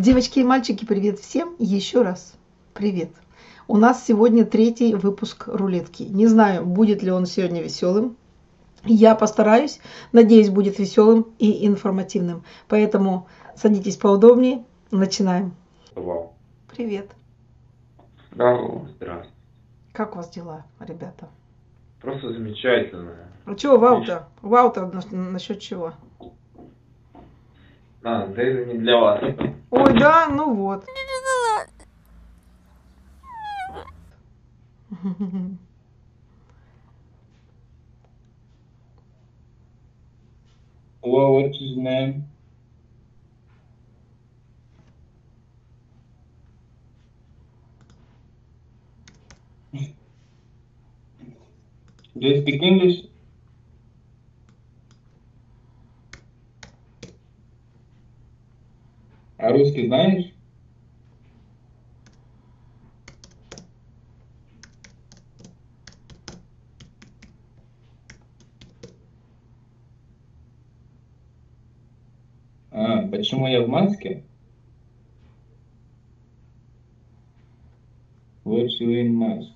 Девочки и мальчики, привет всем еще раз. Привет. У нас сегодня третий выпуск рулетки. Не знаю, будет ли он сегодня веселым. Я постараюсь. Надеюсь, будет веселым и информативным. Поэтому садитесь поудобнее. Начинаем. Вау. Привет. Здорово, здравствуйте. Как у вас дела, ребята? Просто замечательно. А чего вау-то? Вау-то на- насчет чего? А, да это не для вас. Ой, да, ну вот. Well, what's his name? Do you speak English? А русский знаешь? А, почему я в маске? What you in mask?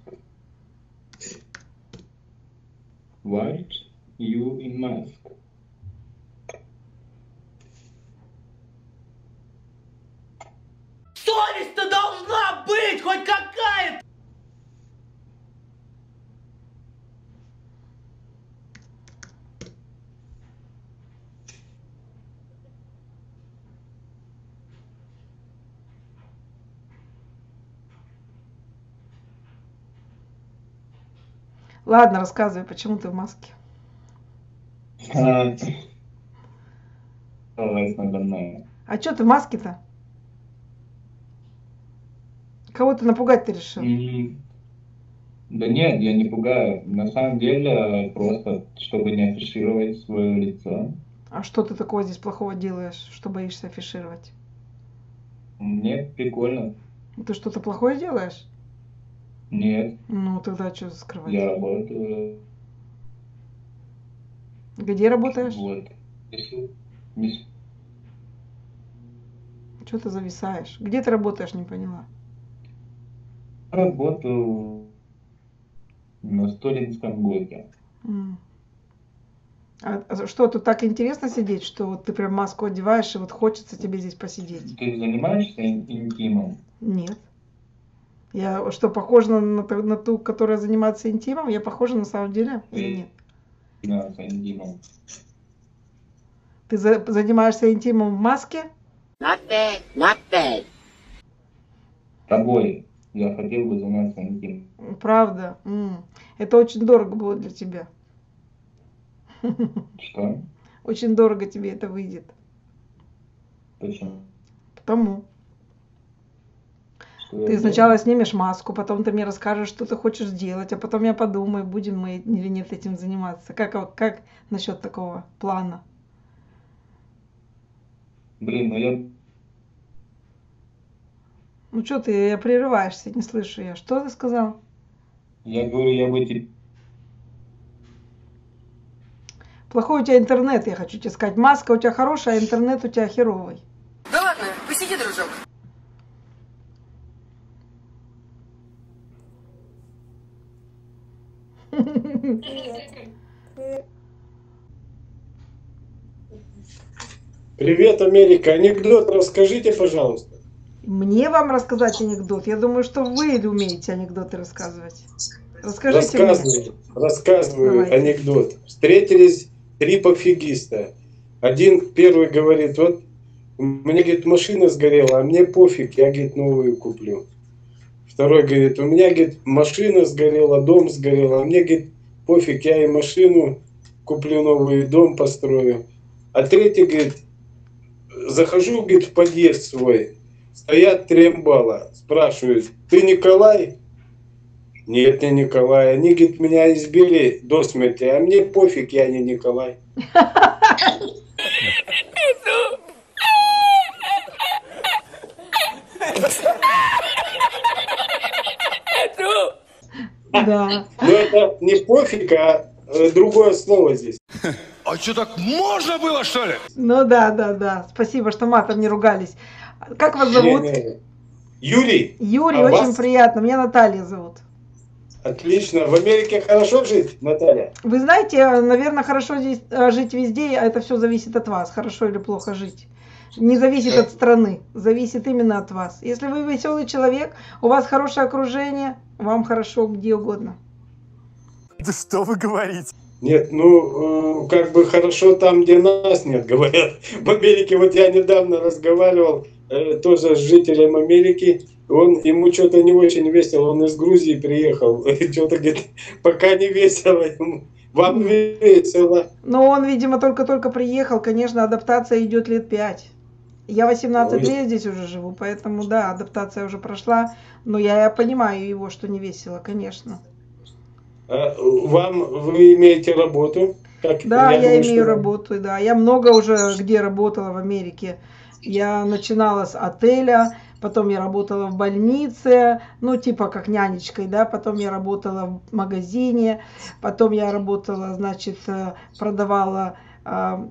What you in mask? Совесть-то должна быть хоть какая-то! Ладно, рассказывай, почему ты в маске? А. А что ты в маске-то? Кого ты напугать ты решил? М, Да нет, я не пугаю. На самом деле, просто чтобы не афишировать свое лицо. А что ты такого здесь плохого делаешь, что боишься афишировать? Мне прикольно. Ты что-то плохое делаешь? Нет, Ну, тогда что скрывать? я работаю. Где работаешь? Вот. Что ты зависаешь? Где ты работаешь, не поняла. Работаю на Столинском блоке. М. А а что, тут так интересно сидеть, что вот ты прям маску одеваешь, и вот хочется тебе здесь посидеть? Ты занимаешься ин- интимом? Нет. Я что, похожа на, на ту- на ту, которая занимается интимом? Я похожа на самом деле или нет? Заниматься интимом. Ты за- занимаешься интимом в маске? Not bad, not bad. Тобой я хотел бы заняться интимом. Правда? Это очень дорого было для тебя. Что? Очень дорого тебе это выйдет. Почему? Потому. Что Ты делаю? сначала снимешь маску, потом ты мне расскажешь, что ты хочешь сделать, а потом я подумаю, будем мы или нет этим заниматься. Как, как насчет такого плана? Блин, ну я Ну что ты прерываешься, не слышу я. Что ты сказал? Я говорю, я бы тебе... Плохой у тебя интернет, я хочу тебе сказать. Маска у тебя хорошая, а интернет у тебя херовый. Да ладно, посиди, дружок. Привет, Америка. Анекдот расскажите, пожалуйста. Мне вам рассказать анекдот? Я думаю, что вы умеете анекдоты рассказывать. Расскажите мне. Рассказываю, рассказываю Давайте. анекдот. Встретились три пофигиста. Один первый говорит, вот меня, говорит, машина сгорела, а мне пофиг, я, говорит, новую куплю. Второй говорит, у меня, говорит, машина сгорела, дом сгорел, а мне, говорит, пофиг, я и машину куплю новую, и дом построю. А третий говорит, захожу, говорит, в подъезд свой, стоят три амбала, спрашивают, ты Николай? Нет, не Николай. Они, говорит, меня избили до смерти, а мне пофиг, я не Николай. Да. Но это не пофиг, а э, другое слово здесь. А что, так можно было, что ли? Ну да, да, да. Спасибо, что матом не ругались. Как вас зовут? Юрий, Юрий, А очень вас? приятно. Меня Наталья зовут. отлично. В Америке хорошо жить, Наталья? Вы знаете, наверное, хорошо здесь э, жить везде, а это все зависит от вас, хорошо или плохо жить. Не зависит от страны, зависит именно от вас. Если вы веселый человек, у вас хорошее окружение, вам хорошо где угодно. Да что вы говорите? Нет, ну, э, как бы хорошо там, где нас нет, говорят. В Америке, вот я недавно разговаривал тоже с жителем Америки, он, ему что-то не очень весело, он из Грузии приехал, что-то говорит, пока не весело ему. Вам весело. Но он, видимо, только-только приехал, конечно, адаптация идет лет пять. Я 18 Ой. лет здесь уже живу, поэтому да, адаптация уже прошла, но я понимаю его, что не весело, конечно. А, Вам, вы имеете работу? Как, Да, я, думаю, имею что- работу, да. Я много уже где работала в Америке. Я начинала с отеля, потом я работала в больнице, ну, типа как нянечкой, да, потом я работала в магазине, потом я работала, значит, э, продавала э,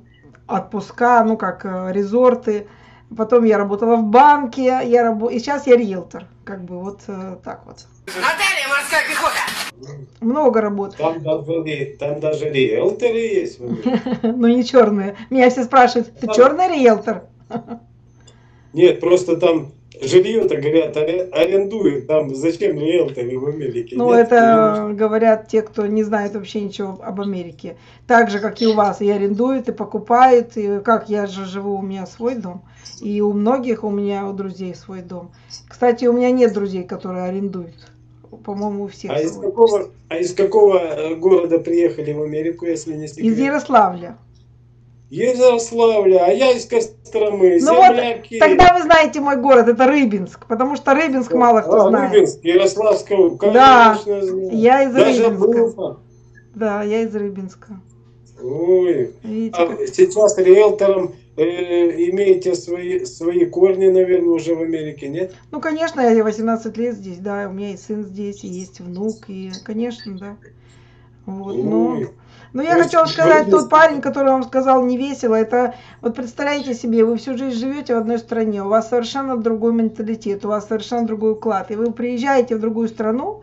отпуска, ну, как э, резорты, потом я работала в банке, я рабо... и сейчас я риэлтор, как бы вот э, так вот. Наталья, морская пехота! Много работ. Там даже, там даже риэлторы есть. Ну, не черные. Меня все спрашивают, ты черный риэлтор? Нет, просто там жилье-то, говорят, аре- арендуют. Там зачем риэлторы в Америке? Ну, Нет? это говорят те, кто не знает вообще ничего об Америке. Так же, как и у вас, и арендуют, и покупают, и как я же живу, у меня свой дом. И у многих у меня, у друзей свой дом. Кстати, у меня нет друзей, которые арендуют. По-моему, у всех А из какого, а из какого э, города приехали в Америку, если не секрет? Из Ярославля. Ярославля, а я из Костромы, Ну вот, земляки. Тогда вы знаете мой город, это Рыбинск, потому что Рыбинск мало кто а, знает. Рыбинск, Ярославского, Да, конечно, знаю. Я из Даже Рыбинска. был там. Да, я из Рыбинска. Ой, Видите, а как- сейчас риэлтором э, имеете свои, свои корни, наверное, уже в Америке, нет? Ну, конечно, я 18 лет здесь, да, у меня и сын здесь, и есть внук, и, конечно, да. Вот, Ой. но я То хочу вам есть сказать, тот парень, который вам сказал не весело, это, вот представляете себе, вы всю жизнь живете в одной стране, у вас совершенно другой менталитет, у вас совершенно другой уклад, и вы приезжаете в другую страну,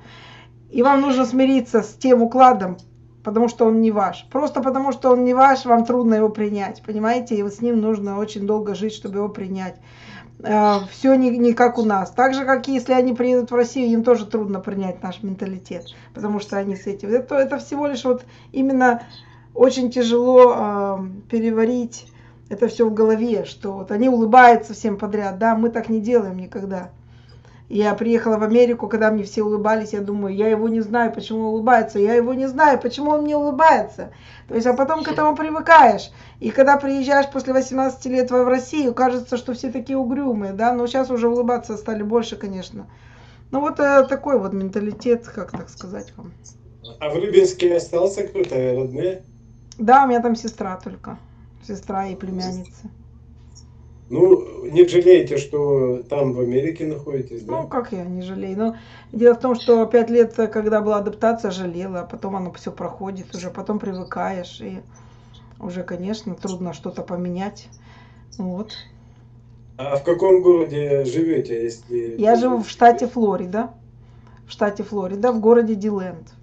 и вам нужно смириться с тем укладом, потому что он не ваш. Просто потому что он не ваш, вам трудно его принять, понимаете? И вот с ним нужно очень долго жить, чтобы его принять. Все не, не как у нас. Так же, как и если они приедут в Россию, им тоже трудно принять наш менталитет, потому что они с этим. Это, это всего лишь вот именно очень тяжело э, переварить это все в голове, что вот они улыбаются всем подряд, да, мы так не делаем никогда. Я приехала в Америку, когда мне все улыбались, я думаю, я его не знаю, почему он улыбается, я его не знаю, почему он мне улыбается. То есть, а потом к этому привыкаешь. И когда приезжаешь после 18 лет в Россию, кажется, что все такие угрюмые, да, но сейчас уже улыбаться стали больше, конечно. Ну вот э, такой вот менталитет, как так сказать вам. А в Рыбинске остался кто-то, родные? Да, у меня там сестра только, сестра и племянница. Ну, не жалеете, что там в Америке находитесь, да? Ну, как я не жалею. Но дело в том, что пять лет, э, когда была адаптация, жалела, а потом оно все проходит, уже потом привыкаешь, и уже, конечно, трудно что-то поменять. Вот. А в каком городе живете, если... Я живу в штате Флорида. В штате Флорида, в городе Диленд.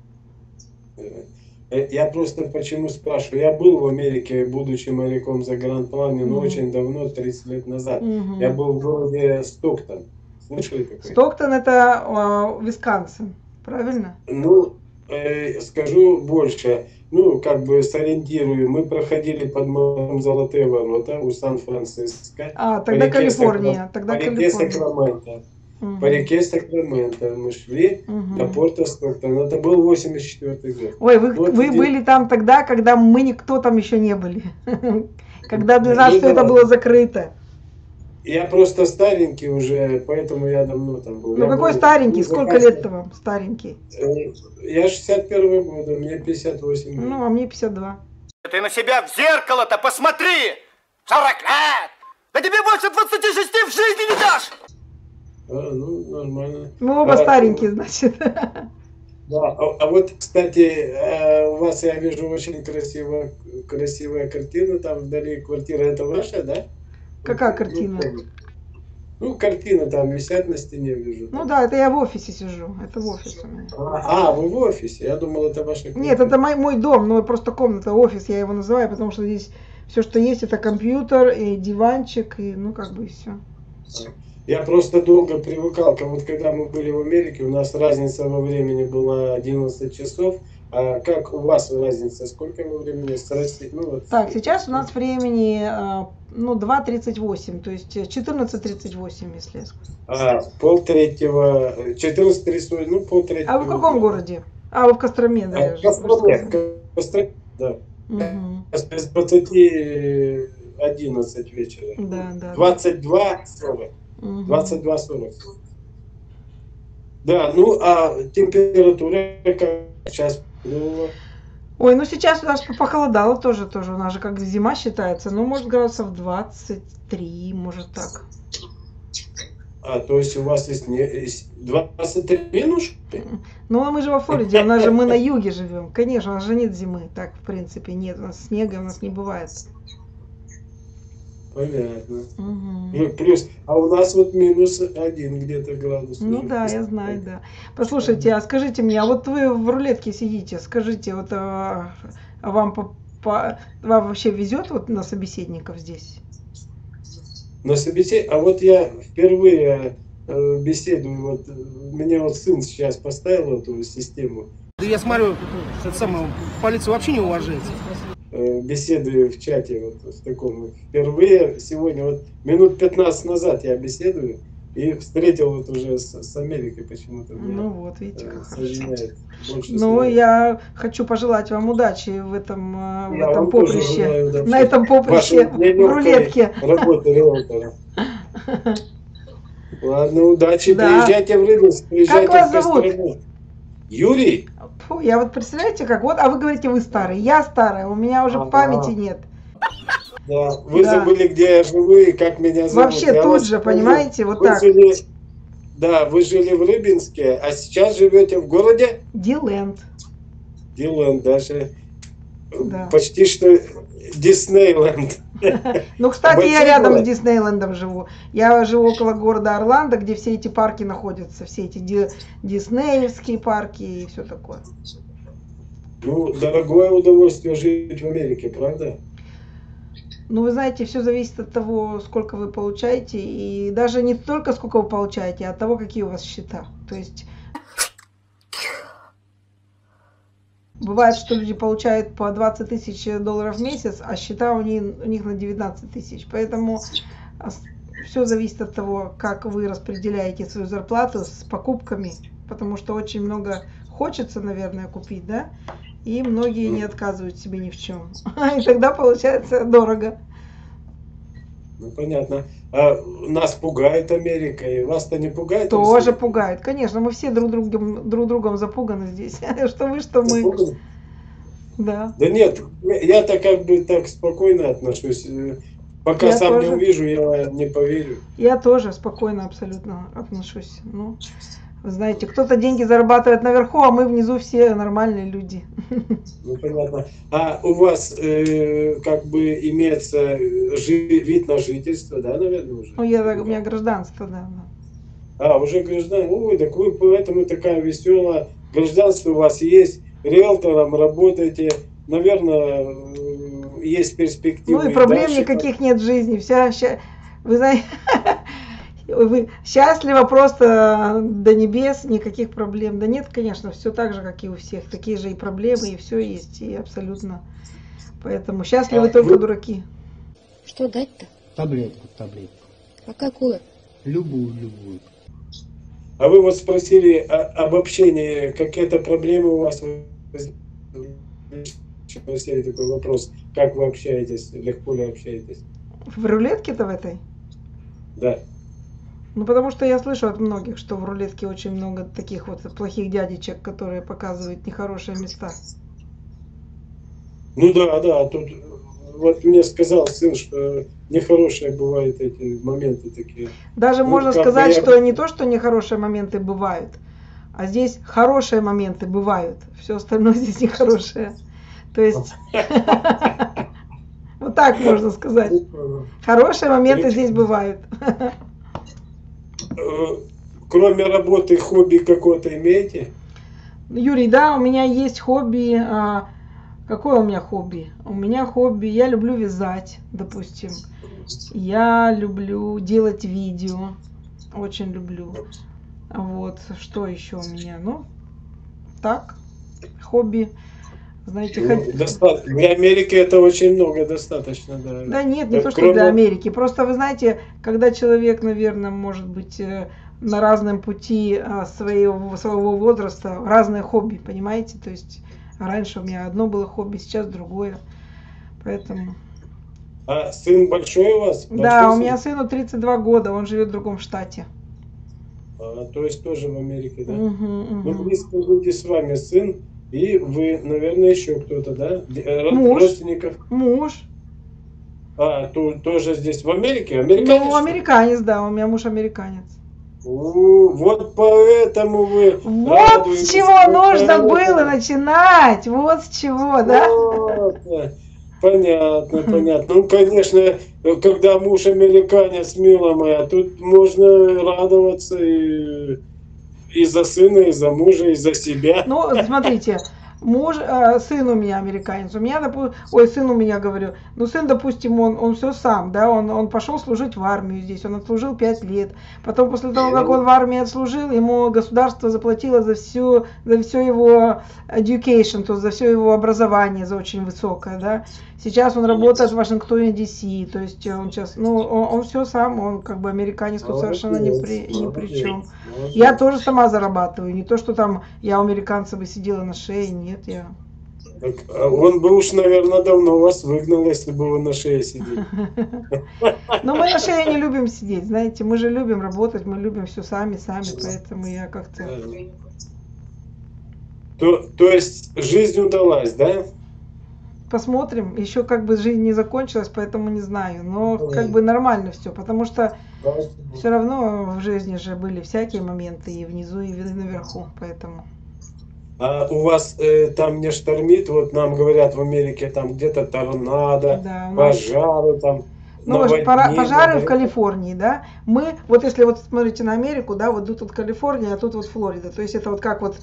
Э, Я просто почему спрашиваю. Я был в Америке, будучи моряком за гранд-плане, но Мгм. очень давно, 30 лет назад. Мгм. Я был в городе Стоктон. Слышали такой? Стоктон это э, Висконсин, правильно? Ну, э, скажу больше. Ну, как бы сориентирую. Мы проходили под мостом Золотые ворота у Сан-Франциско. А, тогда Калифорния. Тогда Калифорния. Мгм. По реке Сакраменто мы шли Мгм. до порта Стоктон. Это был 84 год. Ой, вы, Вот вы где- были там тогда, когда мы никто там еще не были. Когда для нас все это было закрыто. Я просто старенький уже, поэтому я давно там был. Ну Я какой был- старенький? Сколько заказчик. лет-то вам старенький? Э, Я 61 года, мне 58 лет. Ну, а мне 52. Ты на себя в зеркало-то посмотри! 40 лет! Да тебе больше 26 в жизни не дашь! А, ну, нормально. Мы оба А, старенькие, значит. Да, а, а вот, кстати, э, у вас, я вижу, очень красивая, красивая картина, там вдали квартира, это ваша, да? Какая Ну, картина? Ну, картины там висят на стене, вижу. Ну да, это я в офисе сижу. Это в офисе у меня. А, вы в офисе? Я думал, это ваша Нет, это мой, мой дом, но просто комната, офис, я его называю, потому что здесь все, что есть, это компьютер и диванчик, и ну как бы и все. Я просто долго привыкал, как вот когда мы были в Америке, у нас разница во времени была 11 часов, а как у вас разница, сколько во времени с Россией? Ну, вот, Так, сейчас у нас времени а, ну 2.38, то есть 14.38, если я скажу. А, полтретьего, 14.38, ну, полтретьего. А вы в каком городе? А, вы в Костроме, да. А, в Костроме, в Костроме, да. Мгм. Без 20, 11 вечера. Да, да. 22, 40. Мгм. 22, 40. Да, ну, а температура как сейчас? Ну, Ой, ну сейчас у нас похолодало тоже, тоже. У нас же как зима считается. Ну, может, градусов 23, может так. а, то есть у вас есть, не, есть 23 минус? Ну, а мы же во Флориде, у нас же мы на юге живем. Конечно, у нас же нет зимы. Так, в принципе, нет. У нас снега у нас не бывает. Понятно. Ну, плюс, а у нас вот минус один где-то градус. Ну да, я знаю, да. Послушайте, а скажите мне, а вот вы в рулетке сидите, скажите, вот а, а вам по, по- вам вообще везет вот на собеседников здесь? На собесед... А вот я впервые э, беседую, вот меня вот сын сейчас поставил эту систему, Да я смотрю, это самое, полицию вообще не уважаете. Э, беседую в чате вот в таком. Впервые сегодня, вот минут 15 назад я беседую и встретил вот уже с, с Америкой почему-то. Ну вот, видите, э, как соединяет. Больше Ну, я хочу пожелать вам удачи в этом, а, в этом поприще, желаю на этом поприще, в рулетке. Работы риэлтора. Ладно, удачи. Да. Приезжайте в Рыбинск, приезжайте вас в зовут? Юрий? Фу, я вот представляете как, вот, а вы говорите, вы старый, я старая, у меня уже Ага. памяти нет. Да. Вы Да. забыли, где я живу и как меня зовут. Вообще Я тут же, помню. понимаете, вот Вы так. жили- Да, вы жили в Рыбинске, а сейчас живете в городе Диленд. Дилан, даже Да. почти что Диснейленд. Ну, кстати, я рядом с Диснейлендом живу. Я живу около города Орландо, где все эти парки находятся, все эти ди- диснеевские парки и все такое. Ну, дорогое удовольствие жить в Америке, правда? Ну, вы знаете, все зависит от того, сколько вы получаете, и даже не только сколько вы получаете, а от того, какие у вас счета. То есть бывает, что люди получают по 20 тысяч долларов в месяц, а счета у них, у них на 19 тысяч. Поэтому все зависит от того, как вы распределяете свою зарплату с покупками, потому что очень много хочется, наверное, купить, да? И многие не отказывают себе ни в чем. И тогда получается дорого. Ну, понятно. А нас пугает Америка, и вас-то не пугает? Тоже Россия? пугает. Конечно, мы все друг другом, друг другом запуганы здесь. Что вы, что мы. Да. Да нет, я-то как бы так спокойно отношусь. Пока Я сам тоже. не увижу, я не поверю. Я тоже спокойно абсолютно отношусь. Ну, вы знаете, кто-то деньги зарабатывает наверху, а мы внизу все нормальные люди. Ну, понятно. А у вас э, как бы имеется э, жи- вид на жительство, да, наверное, уже? Ну, я, так- у меня гражданство, да. А, уже граждан. Ой, так вы поэтому такая веселая. Гражданство у вас есть, риэлтором работаете. Наверное, э, есть перспективы. Ну и проблем дальше. никаких нет в жизни. Вся, ща- вы знаете, вы счастливо просто до небес, никаких проблем. Да нет, конечно, все так же, как и у всех. Такие же и проблемы, и все есть, и абсолютно. Поэтому счастливы А только вы- дураки. Что дать-то? Таблетку, таблетку. А какую? Любую, любую. А вы вот спросили о- об общении, какие-то проблемы у вас? Спросили такой вопрос, как вы общаетесь, легко ли общаетесь? В рулетке-то в этой? Да. Ну, потому что я слышу от многих, что в рулетке очень много таких вот плохих дядечек, которые показывают нехорошие места. Ну да, да, тут вот мне сказал сын, что нехорошие бывают эти моменты такие. Даже Ну, можно сказать, я- что не то, что нехорошие моменты бывают, а здесь хорошие моменты бывают. Все остальное здесь нехорошее. То есть, вот так можно сказать. Хорошие моменты здесь бывают. кроме работы хобби какое-то имеете? Юрий, да, у меня есть хобби. а, какое у меня хобби? У меня хобби, я люблю вязать, допустим. Я люблю делать видео. Очень люблю. Вот, что еще у меня? Ну, так, хобби. Знаете, Ну, ход- доста- Для Америки это очень много, достаточно, да. Да нет, не Э, то, что кроме- для Америки. Просто вы знаете, когда человек, наверное, может быть э, на разном пути а, своего, своего возраста, разные хобби, понимаете? То есть раньше у меня одно было хобби, сейчас другое. Поэтому. А сын большой у вас? Да, Большой у сын? меня сыну 32 года, он живет в другом штате. А, то есть тоже в Америке, да? Мгм, Ну, мгм. близко люди с вами сын, и вы, наверное, еще кто-то, да? Э, Муж. Родственников. Муж. А, то- тоже здесь, в Америке? Американец? Ну, американец, да, у меня муж американец. У, Вот поэтому вы... Вот с чего нужно поэтому. было начинать, вот с чего, да? Вот, да. Понятно, понятно. Ну, конечно, когда муж американец, мила моя, тут можно радоваться и, и за сына, и за мужа, и за себя. Ну, смотрите, муж, э, сын у меня американец, у меня, допу- ой, сын у меня, говорю, ну, сын, допустим, он, он все сам, да, он, он пошел служить в армию здесь, он отслужил 5 лет, потом после того, как он в армии отслужил, ему государство заплатило за всю, за все его education, то есть за все его образование, за очень высокое, да, сейчас он работает в Вашингтоне, Д.С., то есть он сейчас, ну, он, все сам, он как бы американец тут совершенно ни при, ни при чем. Я тоже сама зарабатываю. Не то, что там я у американца бы сидела на шее. Нет, я. Так, а он бы уж, наверное, давно вас выгнал, если бы вы на шее сидели. Но мы на шее не любим сидеть, знаете. Мы же любим работать, мы любим все сами, сами. Поэтому я как-то... То, то есть жизнь удалась, да? Посмотрим. Еще как бы жизнь не закончилась, поэтому не знаю. Но как бы нормально все. Потому что все равно в жизни же были всякие моменты и внизу, и наверху. Поэтому... А у вас э, там не штормит? Вот нам говорят в Америке там где-то торнадо, Да, нас- пожары там. Ну, наводнения, пора- пожары да? в Калифорнии, да. Мы, вот если вот смотрите на Америку, да, вот тут вот Калифорния, а тут вот Флорида. То есть это вот как вот,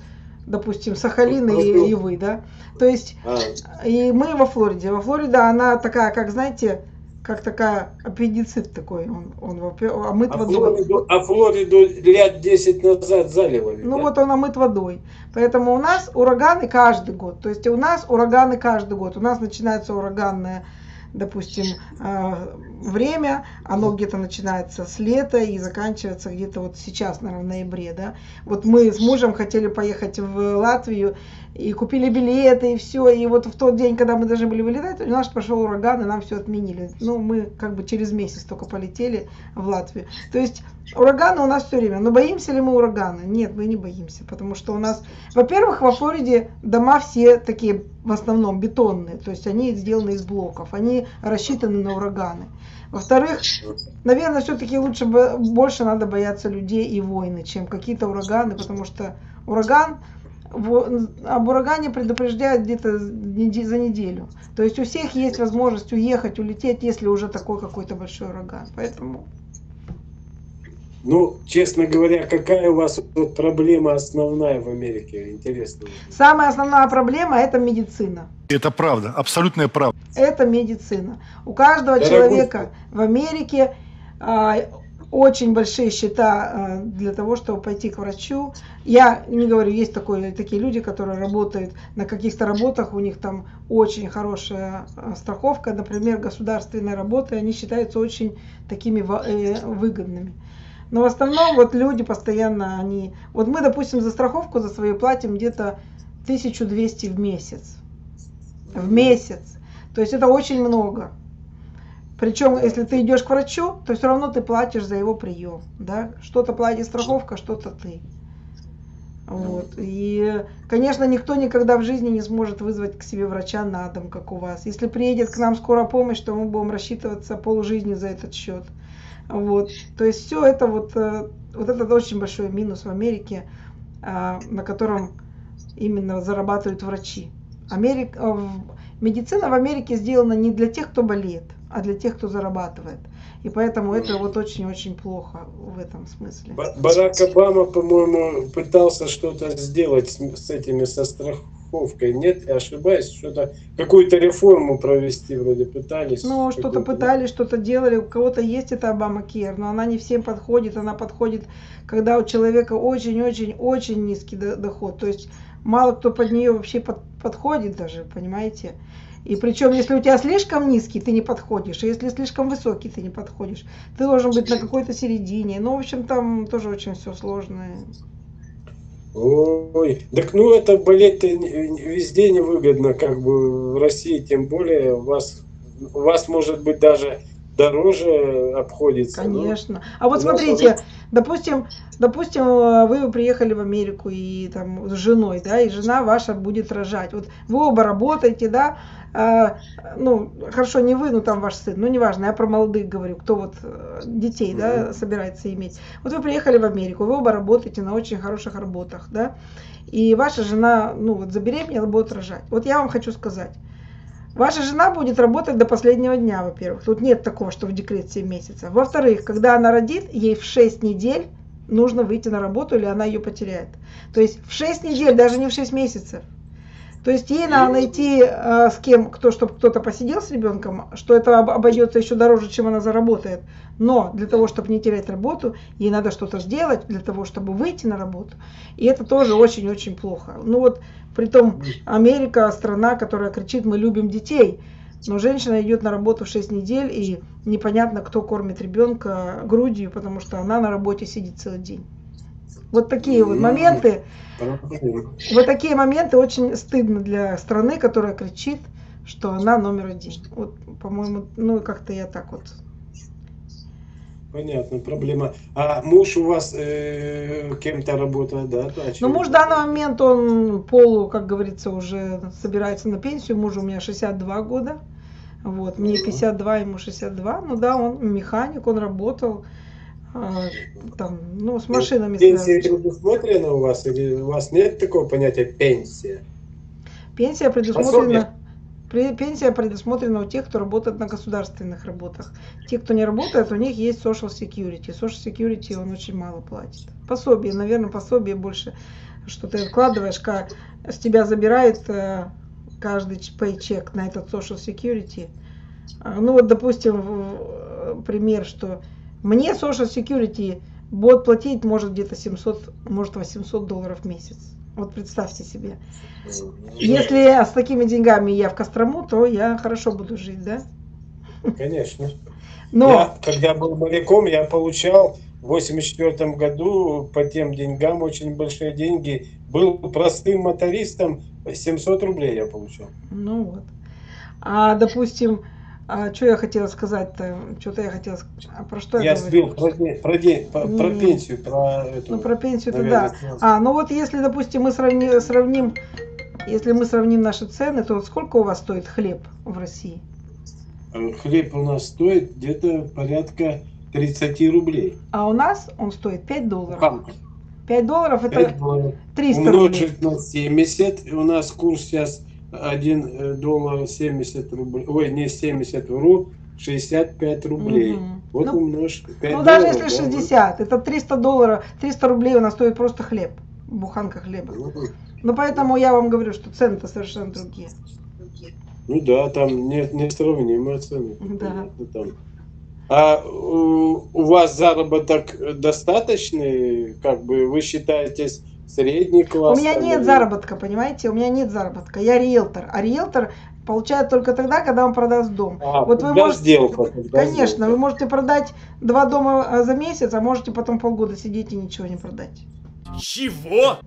допустим, Сахалин и, и вы, да. То есть А, и мы во Флориде. Во Флорида она такая, как знаете, как такая аппендицит такой, он, он омыт а, водой. Флориду, а Флориду лет 10 назад заливали. Ну да? вот он омыт водой. Поэтому у нас ураганы каждый год. То есть у нас ураганы каждый год. У нас начинается ураганное, допустим, э, время. Оно где-то начинается с лета и заканчивается где-то вот сейчас, наверное, в ноябре. Да? Вот мы с мужем хотели поехать в Латвию и купили билеты и все. И вот в тот день, когда мы должны были вылетать, у нас пошел ураган, и нам все отменили. Ну, мы как бы через месяц только полетели в Латвию. То есть ураганы у нас все время. Но боимся ли мы урагана? Нет, мы не боимся. Потому что у нас, во-первых, во Флориде дома все такие в основном бетонные. То есть они сделаны из блоков. Они рассчитаны на ураганы. Во-вторых, наверное, все-таки лучше больше надо бояться людей и войны, чем какие-то ураганы, потому что ураган об урагане предупреждают где-то за неделю. То есть у всех есть возможность уехать, улететь, если уже такой какой-то большой ураган. Поэтому Ну, честно говоря, какая у вас вот проблема основная в Америке? Интересно. самая основная проблема это медицина. Это правда, абсолютная правда. Это медицина. У каждого Дорогой человека в Америке а, очень большие счета а, для того, чтобы пойти к врачу. Я не говорю, есть такое, такие люди, которые работают на каких-то работах, у них там очень хорошая а, страховка, например, государственные работы, они считаются очень такими э, выгодными. Но в основном вот люди постоянно, они... Вот мы, допустим, за страховку за свою платим где-то 1200 в месяц. В месяц. То есть это очень много. Причем, если ты идешь к врачу, то все равно ты платишь за его прием. Да? Что-то платит страховка, что-то ты. Вот. И, конечно, никто никогда в жизни не сможет вызвать к себе врача на дом, как у вас. Если приедет к нам скорая помощь, то мы будем рассчитываться полжизни за этот счет. Вот. То есть все это вот, э, вот этот очень большой минус в Америке, а, на котором именно зарабатывают врачи. Америка, э, медицина в Америке сделана не для тех, кто болеет, а для тех, кто зарабатывает. И поэтому это вот очень-очень плохо в этом смысле. Ба- Барак Обама, по-моему, пытался что-то сделать с, этими со страховкой. Нет, я ошибаюсь, что-то какую-то реформу провести вроде пытались. Ну, что-то пытались, что-то делали. У кого-то есть эта Обама Кер, но она не всем подходит. Она подходит, когда у человека очень-очень-очень низкий до- доход. То есть мало кто под нее вообще под- подходит даже, понимаете? И причем, если у тебя слишком низкий, ты не подходишь. А если слишком высокий, ты не подходишь. Ты должен быть на какой-то середине. Ну, в общем, там тоже очень все сложное. Ой, так ну это болеть везде невыгодно, как бы в России, тем более у вас, у вас может быть даже дороже обходится. ну. Конечно. А вот у нас смотрите, вот- допустим, допустим, э, вы приехали в Америку и там с женой, да, и жена ваша будет рожать. Вот вы оба работаете, да, а, ну, хорошо, не вы, ну там ваш сын, ну неважно, я про молодых говорю, кто вот э, детей, да, собирается иметь. Вот вы приехали в Америку, вы оба работаете на очень хороших работах, да, и ваша жена, ну вот забеременела, будет рожать. Вот я вам хочу сказать, Ваша жена будет работать до последнего дня, во-первых. Тут нет такого, что в декрет 7 месяцев. Во-вторых, когда она родит, ей в 6 недель нужно выйти на работу, или она ее потеряет. То есть в 6 недель, даже не в 6 месяцев. То есть ей надо найти э, с кем, кто, чтобы кто-то посидел с ребенком, что это об- обойдется еще дороже, чем она заработает. Но для того, чтобы не терять работу, ей надо что-то сделать для того, чтобы выйти на работу. И это тоже очень-очень плохо. Ну вот, притом Америка страна, которая кричит, мы любим детей. Но женщина идет на работу в 6 недель, и непонятно, кто кормит ребенка грудью, потому что она на работе сидит целый день. Вот такие вот М. моменты, вот такие моменты очень стыдно для страны, которая кричит, что она номер один. Вот, по-моему, ну как-то я так вот. Понятно, проблема. А муж у вас э, кем-то работает, да? Очевидно? муж в данный момент, он полу, как говорится, уже собирается на пенсию. Мужу у меня 62 года. Вот, мне 52, ему 62. Ну да, он механик, он работал. а, там, ну, с машинами Пенсия предусмотрена у вас или у вас нет такого понятия пенсия? Пенсия предусмотрена. Пре- Пенсия предусмотрена у тех, кто работает на государственных работах. Те, кто не работает, у них есть social security. Social security он очень мало платит. Пособие, наверное, пособие больше, что ты вкладываешь, ка- с тебя забирает э, каждый пейчек на этот social security. А, Ну вот, допустим, пример, что мне social security бот платить может где-то 700, может 800 долларов в месяц. Вот представьте себе. Если с такими деньгами я в Кострому, то я хорошо буду жить, да? Конечно. Но Я, когда был моряком, я получал в 84 году по тем деньгам очень большие деньги. Был простым мотористом, 700 рублей я получал. Ну вот. А допустим, что я хотела сказать-то? Что-то я хотела а Про что я, Я сбил про, про, де- про- про пенсию, про эту. Ну, про пенсию-то да. А, ну вот если, допустим, мы сравни- сравним, если мы сравним наши цены, то вот сколько у вас стоит хлеб в России? Э, Хлеб у нас стоит где-то порядка 30 рублей. А у нас он стоит 5 долларов. Буханка. 5 долларов это Пять долларов. 300 рублей. Умножить на 70, у нас курс сейчас 1 доллар 70 рублей, ой, не 70, вру, 65 рублей. Мгм. Вот Ну, умножь. 5 Ну, даже долларов, если да, 60, это 300 долларов, 300 рублей у нас стоит просто хлеб, буханка хлеба. Ну, Ну, поэтому я вам говорю, что цены-то совершенно другие. Ну да, там нет несравнимые цены. Да. там. А у, у вас заработок достаточный, как бы вы считаетесь средний класс? У меня нет или- заработка, понимаете? У меня нет заработка. Я риэлтор. А риэлтор получает только тогда, когда он продаст дом. А, Вот вы можете- сделка, Конечно, сделка. вы можете продать два дома а, за месяц, а можете потом полгода сидеть и ничего не продать. Чего?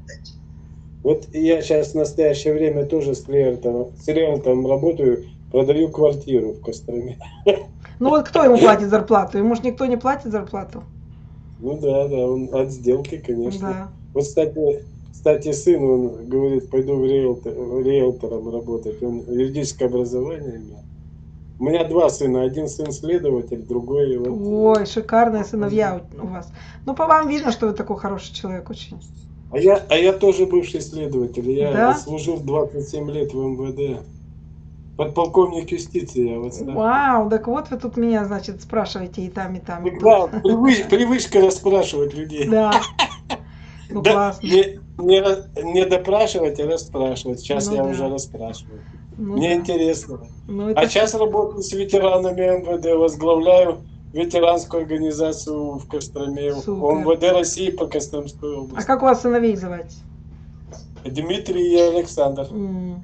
Вот я сейчас в настоящее время тоже с риэлтором, с риэлтором работаю, продаю квартиру в Костроме. Ну вот кто ему платит зарплату? Ему же никто не платит зарплату. Ну да, да, он от сделки, конечно. Да. Вот, кстати, кстати, сын, он говорит, пойду в риэлтор, риэлтором работать. Он юридическое образование имел. У меня два сына. Один сын следователь, другой вот... Ой, шикарные сыновья у вас. Ну, по вам видно, что вы такой хороший человек очень. А я, а я тоже бывший следователь. Я Да? служил 27 лет в МВД. Подполковник юстиции я вот знаю. Вау, так вот вы тут меня, значит, спрашиваете и там, и там. и тут. Да, привы- привычка расспрашивать людей. Да. Ну, Да, классно. не, не, не допрашивать, а расспрашивать. Сейчас Ну я да. уже расспрашиваю. Ну Мне да. интересно. Ну, это А сейчас работаю с ветеранами МВД, возглавляю ветеранскую организацию в Костроме, Супер. МВД России по Костромской А области. как у вас сыновей звать? Дмитрий и Александр. М.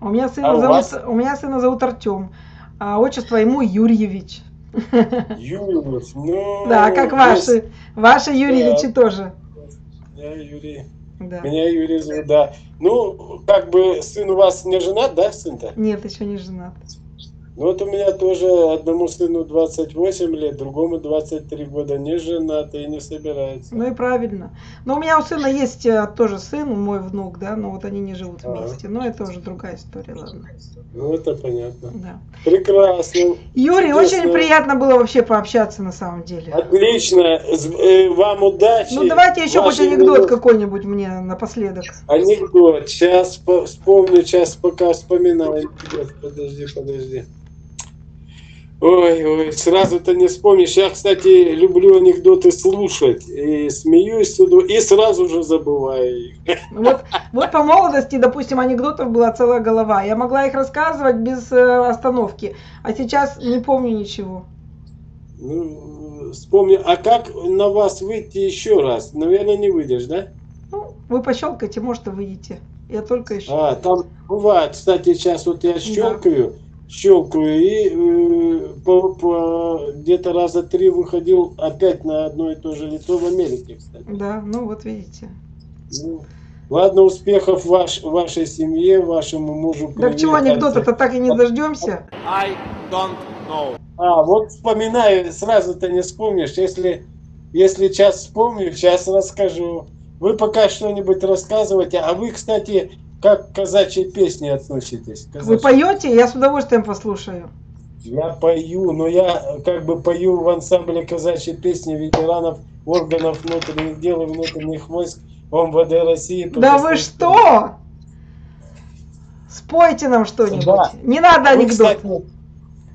У меня сына А у зовут, вас? у меня сына зовут Артем, а отчество ему Юрьевич. Юрьевич, ну... Да, а как ваши? Ваши Юрьевичи тоже. Я Юрий. Да. Меня Юрий зовут, да. Ну, как бы сын у вас не женат, да, сын-то? Нет, еще не женат. Ну вот у меня тоже одному сыну 28 лет, другому 23 года, не женат и не собирается. Ну и правильно. Но у меня у сына есть э, тоже сын, мой внук, да, но вот они не живут Ага. вместе. Но это уже другая история, ладно. Ну это понятно. Да. Прекрасно. Юрий, Чудесно. очень приятно было вообще пообщаться на самом деле. Отлично. Э, Вам удачи. Ну давайте еще хоть анекдот минуты. какой-нибудь мне напоследок. Анекдот. Сейчас по- вспомню, сейчас пока вспоминаю. Подожди, подожди. Ой, ой, сразу-то не вспомнишь. Я, кстати, люблю анекдоты слушать. И смеюсь сюда, и сразу же забываю их. Вот, вот по молодости, допустим, анекдотов была целая голова. Я могла их рассказывать без э, остановки. А сейчас не помню ничего. Ну, вспомню. А как на вас выйти еще раз? Наверное, не выйдешь, да? Ну, вы пощелкайте, может, и выйдете. Я только еще. А, там бывает, кстати, сейчас вот я щелкаю, щелкаю и э, по, по- где-то раза три выходил опять на одно и то же лицо в Америке, кстати. Да, ну вот видите. Ну, ладно, успехов ваш, вашей семье, вашему мужу. Так привет чего от анекдота-то так и не дождемся? I don't know. А, вот вспоминаю, сразу-то не вспомнишь. Если, если сейчас вспомню, сейчас расскажу. Вы пока что-нибудь рассказывайте. А вы, кстати, как к казачьей песне относитесь? Вы Казачьей- поете? Я с удовольствием послушаю. Я пою, но я как бы пою в ансамбле казачьей песни ветеранов органов внутренних дел и внутренних войск МВД России. Да вы что? Спойте нам что-нибудь. Да. Не надо Вы, анекдот. кстати,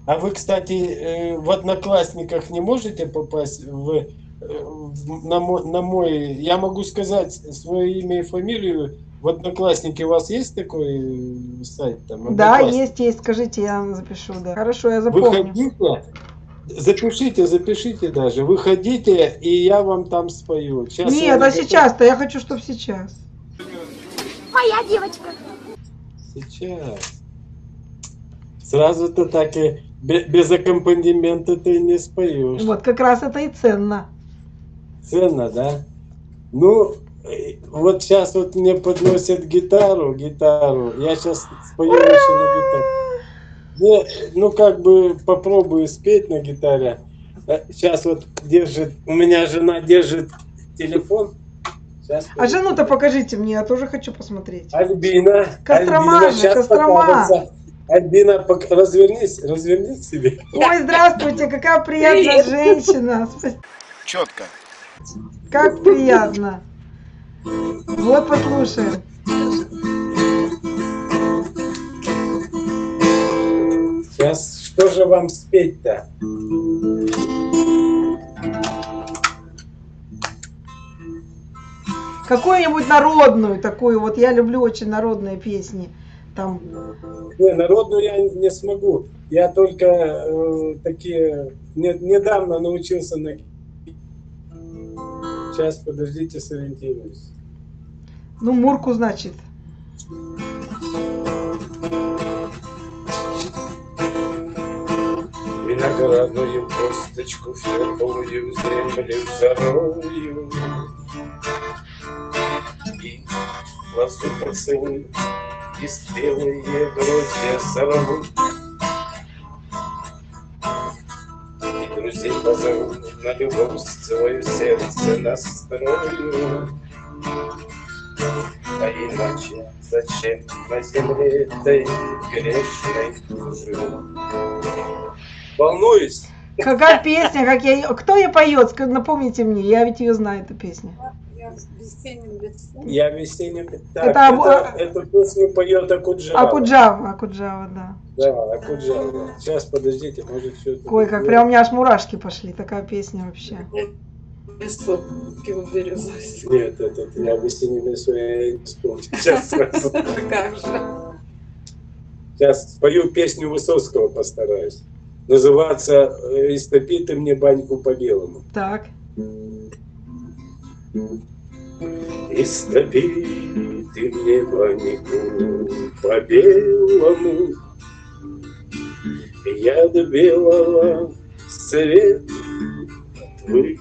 а вы, кстати, э, в Одноклассниках не можете попасть в, э, в- на, мой, на мой... Я могу сказать свое имя и фамилию. В Одноклассники у вас есть такой э, сайт? Там, Да, есть, есть. Скажите, я запишу. Да. Хорошо, я запомню. Выходите, запишите, запишите даже. Выходите, и я вам там спою. Сейчас Нет, а сейчас-то я хочу, чтобы сейчас. Моя девочка. Сейчас. Сразу-то так и бе- без аккомпанемента ты не споешь. Вот как раз это и ценно. Ценно, да? Ну, вот сейчас вот мне подносят гитару, гитару. Я сейчас спою еще на гитаре. Не, ну, как бы попробую спеть на гитаре. Сейчас вот держит, у меня жена держит телефон. Щас А жену-то покажите мне, я тоже хочу посмотреть. Альбина. Кострома Альбина, же, Кострома. покажется. Альбина, пок- развернись, развернись себе. Ой, здравствуйте, какая приятная женщина. Четко. Как приятно. Вот послушаем. Сейчас что же вам спеть-то? Какую-нибудь народную такую, вот я люблю очень народные песни. Там, Не, народную я не смогу. Я только э, такие не- недавно научился на. Сейчас, подождите, сориентируюсь. Ну, Мурку, значит. Виноградную косточку в теплую землю зарою. И лазу поцелуй, и спелые гроздья сорву. И друзей позову на любовь свое сердце настрою А иначе зачем на земле этой грешной живу? Волнуюсь. Какая песня, как я. Кто ее поет? Напомните мне, я ведь ее знаю, эту песню. Я весенним... Так, Это это, обо- эту песню поет Акуджава. Акуджава, Акуджава, да. Да, Акуджава. Сейчас, подождите, может, что это... Ой, как прям у меня аж мурашки пошли, такая песня вообще. Нет, это я весенним лесу я не вспомню. Сейчас сразу. Сейчас спою песню Высоцкого постараюсь. Называется э, «Истопи ты мне баньку по-белому». Так. Истопи ты мне баньку по-белому, Я до белого свет твой.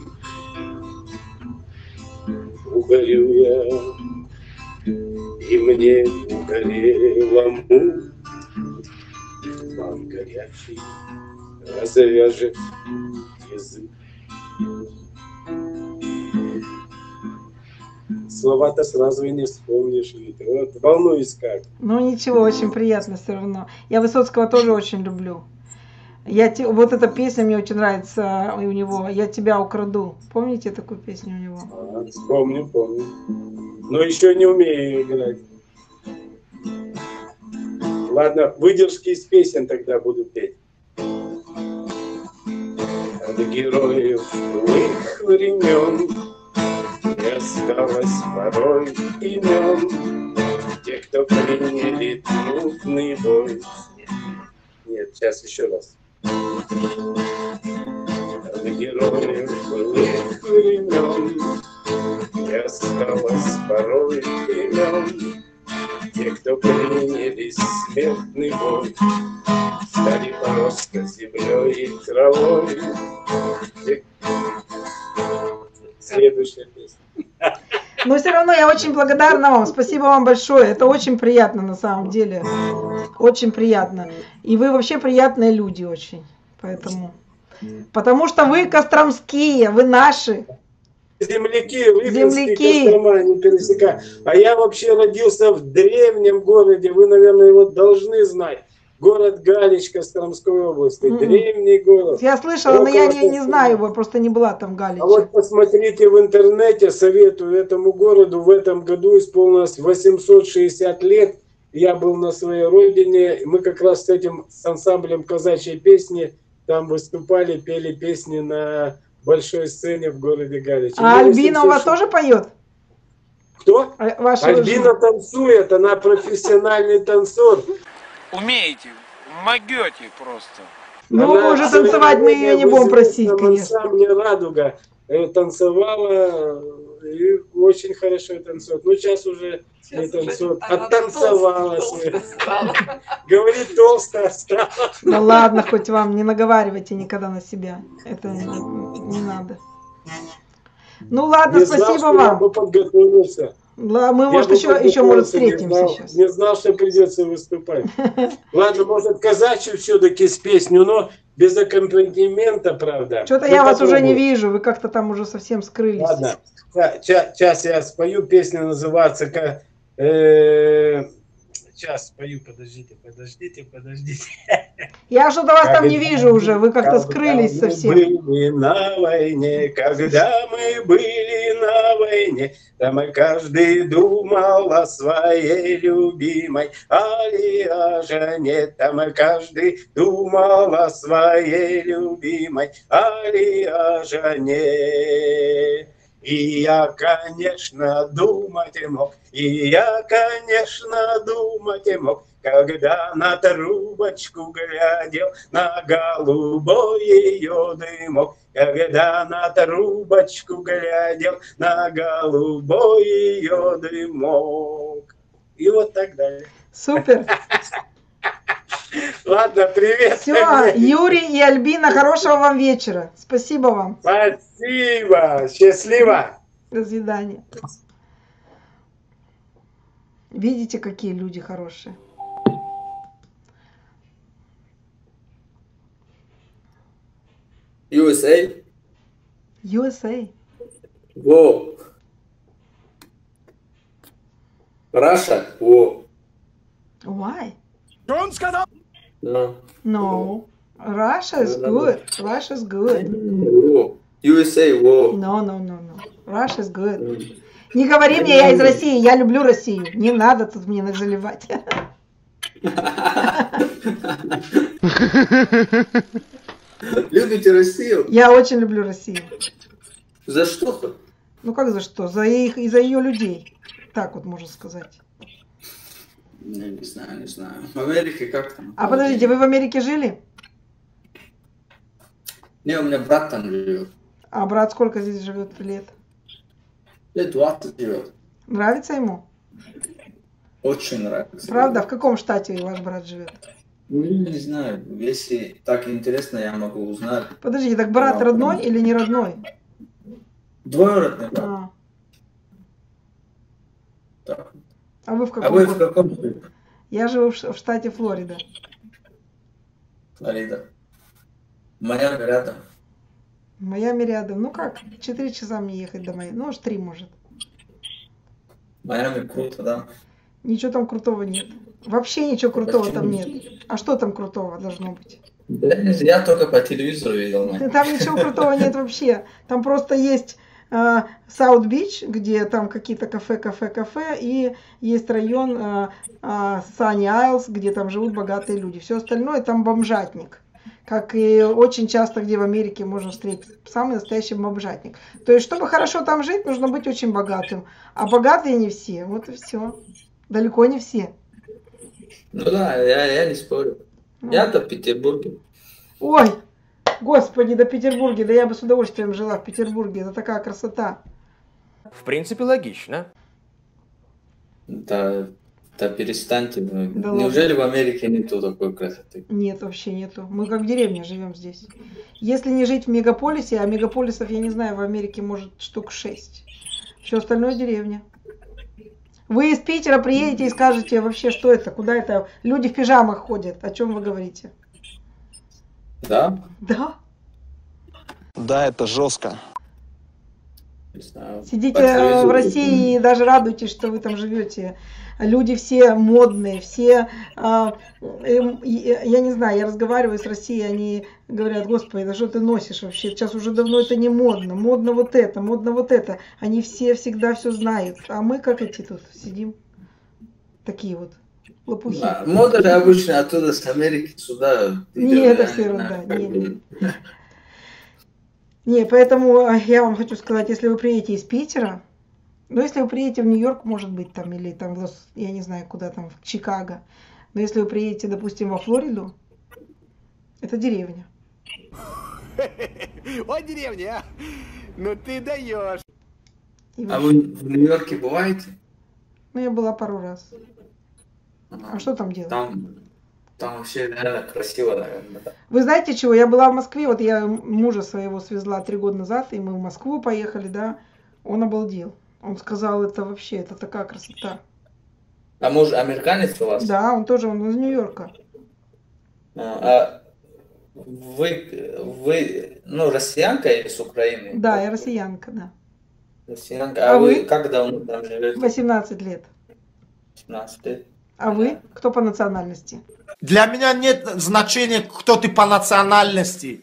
Угорю я, и мне угорелому Вам горячий развяжет язык. Слова-то сразу и не вспомнишь. Вот, волнуюсь как. Ну ничего, очень приятно все равно. Я Высоцкого тоже очень люблю. Я те- вот эта песня мне очень нравится у него. Я тебя украду. Помните такую песню у него? А, помню, помню. Но еще не умею играть. Ладно, выдержки из песен тогда буду петь. От героев былых времен Не осталось порой имен Те, кто приняли трудный бой. Нет, сейчас еще раз. От героев былых времен Не осталось порой имен Те, кто приняли смертный бой, Стали пороско землей и травой. Следующая песня. Но все равно я очень благодарна вам. Спасибо вам большое. Это очень приятно на самом деле. Очень приятно. И вы вообще приятные люди очень. Поэтому. Потому что вы костромские, вы наши. Земляки, Земляки. Кострома, не пересекают. А я вообще родился в древнем городе, вы, наверное, его должны знать. Город Галич Костромской области. Мгм. Древний город. Я слышала, но я не, не знаю его, просто не была там в А Галиче. вот посмотрите в интернете, советую этому городу. В этом году исполнилось 860 лет. Я был на своей родине. Мы как раз с этим с ансамблем казачьей песни там выступали, пели песни на большой сцене в городе Галич. А Мне Альбина у вас 860 тоже поет? Кто? А, Ваша Альбина танцует, она профессиональный танцор. Умеете, могете просто. Ну, Она уже танцевать мы ее не будем просить, конечно. ансамбле «Радуга» э, танцевала и очень хорошо танцует. Ну, сейчас уже не танцует. Оттанцевалась. Говорит, толстая стала. Да ладно, хоть вам, не наговаривайте никогда на себя. Это не, надо. Ну ладно, Не знал, спасибо я вам. бы подготовился. Ла- Мы, Я может, еще, еще, может, подготовился, не встретимся знал- сейчас. Не знал, что придется выступать. Ладно, может, казачью все-таки с песню, но без аккомпанемента, правда. Что-то я вас уже не вижу, вы как-то там уже совсем скрылись. Ладно, сейчас я спою, песня называется как... Сейчас спою, подождите, подождите, подождите. Я что-то вас там не Когда вижу уже, вы как-то когда скрылись мы совсем. были на войне, когда мы были на войне, там и каждый думал о своей любимой, али о жене, там и каждый думал о своей любимой, али о жене. И я, конечно, думать мог, и я, конечно, думать мог, когда на трубочку глядел, на голубой ее дымок, когда на трубочку глядел, на голубой ее дымок. И вот так далее. Супер. Ладно, привет. Все, Юрий и Альбина, хорошего вам вечера. Спасибо вам. Спасибо, счастливо. До свидания. Видите, какие люди хорошие. USA? USA. Whoa. Russia? Whoa. Why? No. No. Russia is good. Russia is good. USA? Whoa. No, no, no, no. Russia is good. Не говори мне, я из России, я люблю Россию. Не надо тут мне заливать. Любите Россию? Я очень люблю Россию. За что? Ну как за что? За их и за ее людей. Так вот можно сказать. Я не знаю, не знаю. В Америке как там? А подождите, вы в Америке жили? Не, у меня брат там живет. А брат сколько здесь живет лет? Лет 20 живет. Нравится ему? Очень нравится. Правда? В каком штате ваш брат живет? Ну, не знаю. Если так интересно, я могу узнать. Подождите, так брат Да, родной или не родной? Двоюродный брат. А, Так. а вы в А каком? вы в каком? Я живу в штате Флорида. Флорида. Майами рядом. Майами рядом. Ну как, 4 часа мне ехать до Майами. Ну, аж 3 может. Майами круто, да? Ничего там крутого нет. Вообще ничего крутого там нет. А что там крутого должно быть? Да, Я только по телевизору видел. ну. Там ничего крутого нет вообще. Там просто есть Саут Бич, где там какие-то кафе, кафе, кафе, и есть район Санни Айлс, где там живут богатые люди. Все остальное там бомжатник. Как и очень часто, где в Америке можно встретить самый настоящий бомжатник. То есть, чтобы хорошо там жить, нужно быть очень богатым. А богатые не все. Вот и все. Далеко не все. Ну да, я, я не спорю. Ну. Я-то в Петербурге. Ой, господи, до Петербурге, да я бы с удовольствием жила в Петербурге, это такая красота. В принципе, логично. Да, да перестаньте. Да Неужели в Америке нету такой красоты? Нет, вообще нету. Мы как в деревне живем здесь. Если не жить в мегаполисе, а мегаполисов, я не знаю, в Америке может штук шесть. Все остальное деревня. Вы из Питера приедете и скажете вообще, что это, куда это? Люди в пижамах ходят. О чем вы говорите? Да? Да. Да, это жестко. Не знаю. Сидите в России и даже радуйтесь, что вы там живете. Люди все модные, все, а, эм, я не знаю, я разговариваю с Россией, они говорят, господи, да что ты носишь вообще, сейчас уже давно это не модно, модно вот это, модно вот это. Они все всегда все знают, а мы как эти тут сидим, такие вот лопухи. А, Мода же обычно оттуда, с Америки, сюда. Не, идет, это все не ерунда, не, бы. Не, поэтому э, я вам хочу сказать, если вы приедете из Питера, ну, если вы приедете в Нью-Йорк, может быть, там, или там, в Лос- я не знаю, куда там, в Чикаго, но если вы приедете, допустим, во Флориду, это деревня. Ой, деревня, а? Ну ты даешь. А вы- вы в Нью-Йорке бываете? Ну, я была пару раз. А что там делать? Там, там вообще реально красиво, наверное. да. Вы знаете чего? Я была в Москве, вот я мужа своего свезла три года назад, и мы в Москву поехали, да, он обалдел. Он сказал, это вообще, это такая красота. А муж американец у вас? Да, он тоже, он из Нью-Йорка. А, а вы, вы, ну, россиянка или с Украины? Да, я россиянка, да. Россиянка. А А, вы, вы? как давно там живете? 18 лет. 15 лет. А вы? Кто по национальности? Для меня нет значения, кто ты по национальности.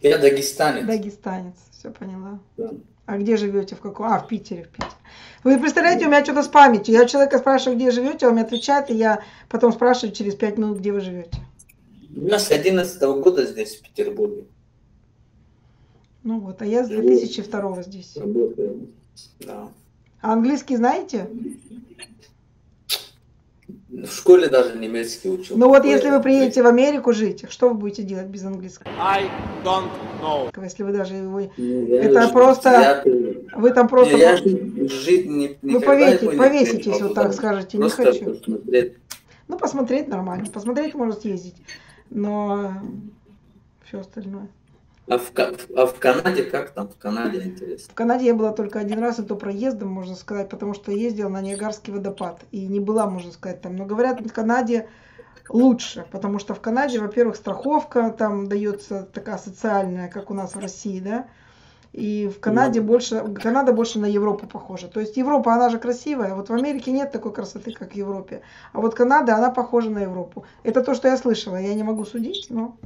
Я дагестанец. Дагестанец, все поняла. Да. А где живете? В каком? А, в Питере, в Питере. Вы представляете, у меня что-то с памятью. Я у человека спрашиваю, где живете, он мне отвечает, и я потом спрашиваю через пять минут, где вы живете. У нас с 11 года здесь, в Петербурге. Ну вот, а я с 2002 здесь. Работаю. Да. А английский знаете? В школе даже немецкий учил. Ну вот, если вы приедете в Америку жить, что вы будете делать без английского? I don't know. Если вы даже его... Это просто... я- Вы там просто... Не, я жи- жить не, Вы повесите- не повеситесь, вот так скажете, не хочу. посмотреть. Ну, посмотреть нормально. Посмотреть можно съездить. Но все остальное. А в, а в Канаде как там? В Канаде интересно. В Канаде я была только один раз, и то проездом, можно сказать, потому что ездила на Ниагарский водопад. И не была, можно сказать, там. Но говорят, в Канаде лучше, потому что в Канаде, во-первых, страховка там дается такая социальная, как у нас в России, да. И в Канаде больше, Канада больше на Европу похожа. То есть Европа, она же красивая. Вот в Америке нет такой красоты, как в Европе. А вот Канада, она похожа на Европу. Это то, что я слышала. Я не могу судить, но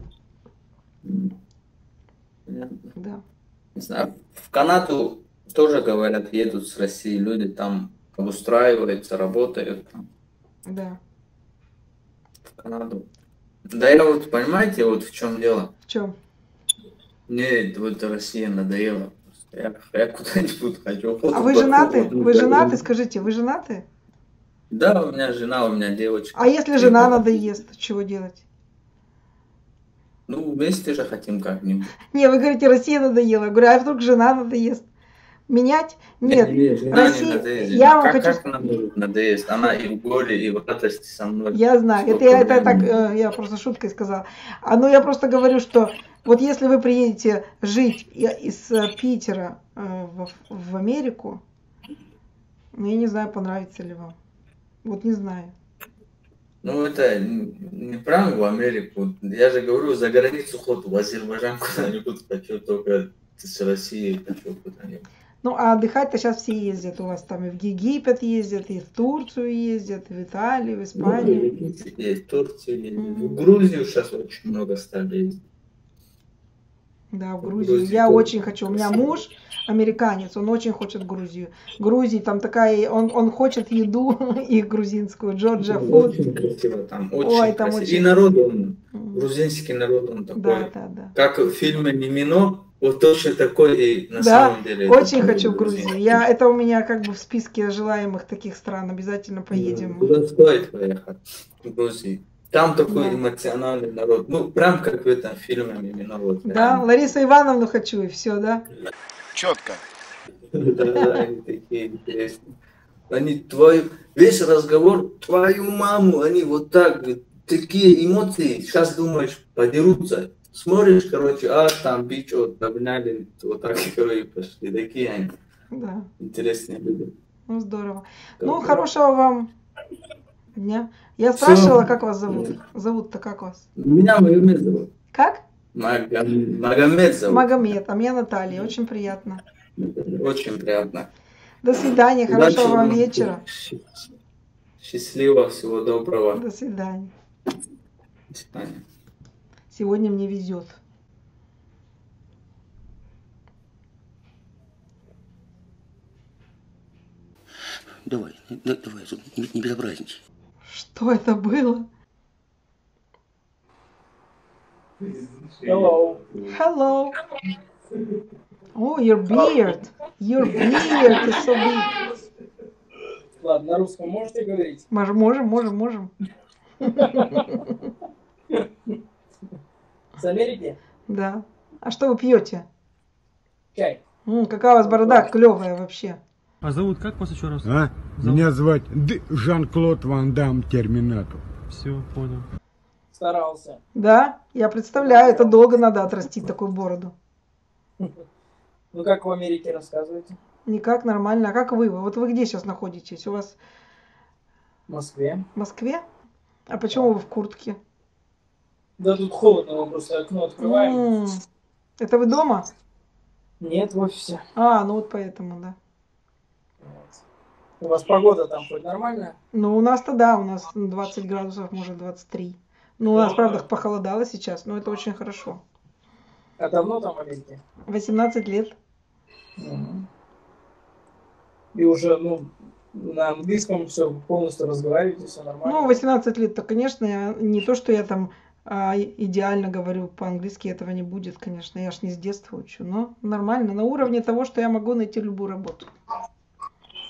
Понятно. да. Не знаю, в Канаду тоже говорят, едут с России люди там обустраиваются, работают Да. в Канаду. Да я вот, понимаете, вот в чем дело? В чем? Мне вот Россия надоела. Я, я куда-нибудь хочу. А вы женаты? Вы женаты? Скажите, вы женаты? Да, у меня жена, у меня девочка. А если жена надоест, чего делать? Ну, вместе же хотим как-нибудь. Не, вы говорите, Россия надоела. Я говорю, а вдруг жена надоест? Менять? Нет. Не, жена Россия- не. Я вам как, хочу... как она может надоесть? Она и в горе, и в радости со мной. Я знаю, это, я, это так, э, я просто шуткой сказала. А ну я просто говорю, что вот если вы приедете жить из э, Питера э, в, в Америку, ну я не знаю, понравится ли вам. Вот не знаю. Ну, это не прям в Америку. Я же говорю, за границу ход, в Азербайджан куда-нибудь хочу, только с России хочу куда-нибудь. Ну а отдыхать-то сейчас все ездят. У вас там и в Египет ездят, и в Турцию ездят, и в Италию, в Испанию. Ну, Есть, в Турцию есть. В Грузию сейчас очень много стали ездить. Да, в Грузию. Грузия Я тоже очень хочу. У меня муж американец, он очень хочет Грузию. Грузии там такая, он, он хочет еду и грузинскую, Джорджия фуд. Очень красиво там, очень Ой, там красиво. очень- И народ он, грузинский народ он такой, Да, да, да. как в фильме «Мимино», вот точно такой и на Да, самом деле. очень хочу в Грузию. Я, это у меня как бы в списке желаемых таких стран. Обязательно поедем. Туда стоит поехать, в Грузию. Там такой Да. эмоциональный народ, ну, прям как в этом фильме «Мимино». Вот, Да, Ларису Ивановну хочу, и все, да? Четко. Да, да, они такие интересные. Они твою, весь разговор, твою маму, они вот так, такие эмоции, сейчас думаешь, подерутся. Смотришь, короче, а там бич, вот, обняли, вот так, короче, пошли. Такие они Да, интересные люди. ну здорово. Ну, Доброго. хорошего вам дня. Я спрашивала, как вас зовут. Зовут-то как вас? Меня Магомед зовут. Как? Магом- Магомед зовут. Магомед, а меня Наталья. Очень приятно. Очень приятно. До свидания, Удачи хорошего вам вам. вечера. Счастливо, всего доброго. До свидания. До свидания. Сегодня мне везет. Давай, да- давай, не, не безобразничай. Что это было? Hello. Hello. Oh, your beard. Your beard is so big. Ладно, на русском можете говорить? Мож- Можем, можем, можем. С Америки? Да. А что вы пьете? Чай. М, какая у вас борода клевая вообще. А зовут как вас еще раз? А? Меня звать Жан-Клод Ван Дам Терминатор. Все, понял. Старался. Да? Я представляю, это долго надо отрастить такую бороду. Ну как в Америке рассказываете? Никак нормально. А как вы? Вот вы где сейчас находитесь? У вас В Москве. в Москве? А почему вы в куртке? Да тут холодно, мы просто окно открываем. М, Это вы дома? Нет, в офисе. А, ну вот поэтому, да. У вас погода там хоть нормальная? Ну, у нас-то да, у нас 20 градусов, может 23. Ну, у нас, правда, похолодало сейчас, но это очень хорошо. А давно там в Америке? 18 лет. Мгм. И уже, ну, на английском все полностью разговариваете, все нормально. Ну, 18 лет-то, конечно, я- не то, что я там а, идеально говорю по-английски, этого не будет, конечно. Я ж не с детства учу, но нормально, на уровне того, что я могу найти любую работу.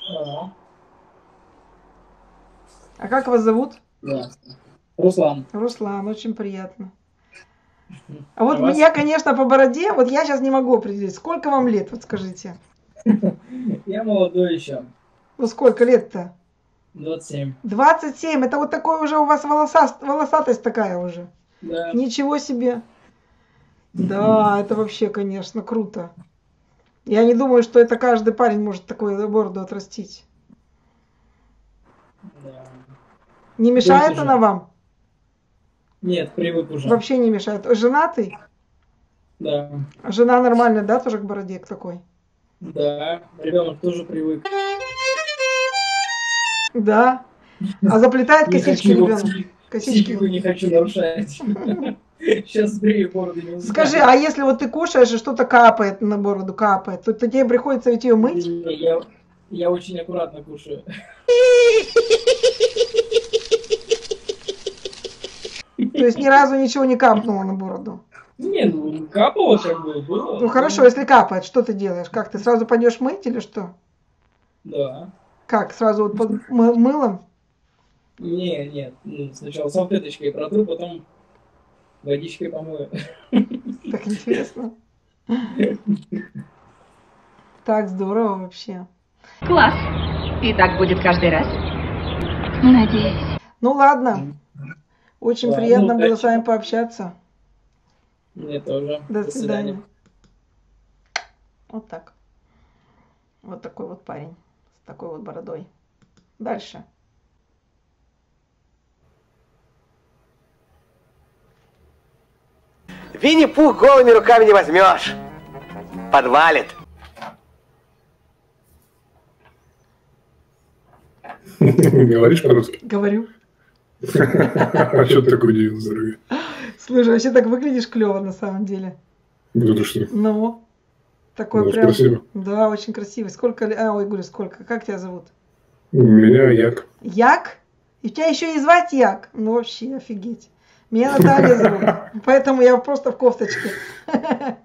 Ага. А как вас зовут? Да. Руслан. Руслан, очень приятно. А вот А вас? меня, конечно, по бороде, вот я сейчас не могу определить, сколько вам лет, вот скажите. Я молодой еще. Ну, сколько лет-то? 27. 27, это вот такой уже у вас волоса, волосатость такая уже. Да. Ничего себе. Да, это вообще, конечно, круто. Я не думаю, что это каждый парень может такую бороду отрастить. Да. Не мешает она вам? Нет, привык уже. Вообще не мешает. Женатый? Да. Жена нормальная, да, тоже к бороде к такой? Да. Ребенок тоже привык. Да. А заплетает косички ребенок? Косички. не хочу нарушать. Сейчас сбрею бороду не узнаю. Скажи, а если вот ты кушаешь и что-то капает на бороду, капает, то, тебе приходится ведь ее мыть? Я очень аккуратно кушаю. То есть ни разу ничего не капнуло на бороду? Не, ну капало как бы было. Ну хорошо, если капает, что ты делаешь? Как ты сразу пойдешь мыть или что? Да. Как, сразу вот под мы- мылом? Не, нет. Ну, сначала салфеточкой протру, потом водичкой помою. Так интересно. Так здорово вообще. Класс. И так будет каждый раз? Надеюсь. Ну ладно. Очень Да, приятно ну, было с вами пообщаться. Мне тоже. До свидания. Вот так. Вот такой вот парень. С такой вот бородой. Дальше. Винни-Пух голыми руками не возьмешь. Подвалит. Говоришь по-русски? Говорю. А что ты такой удивился, дорогой? Слушай, вообще так выглядишь клево на самом деле. Ну ты что? Ну, такой Ну, прям. спасибо. Да, очень красивый. Сколько лет? А, ой, говорю, сколько? Как тебя зовут? Меня Як. Як? И тебя еще и звать Як? Ну вообще офигеть. Меня Наталья зовут. Поэтому я просто в кофточке.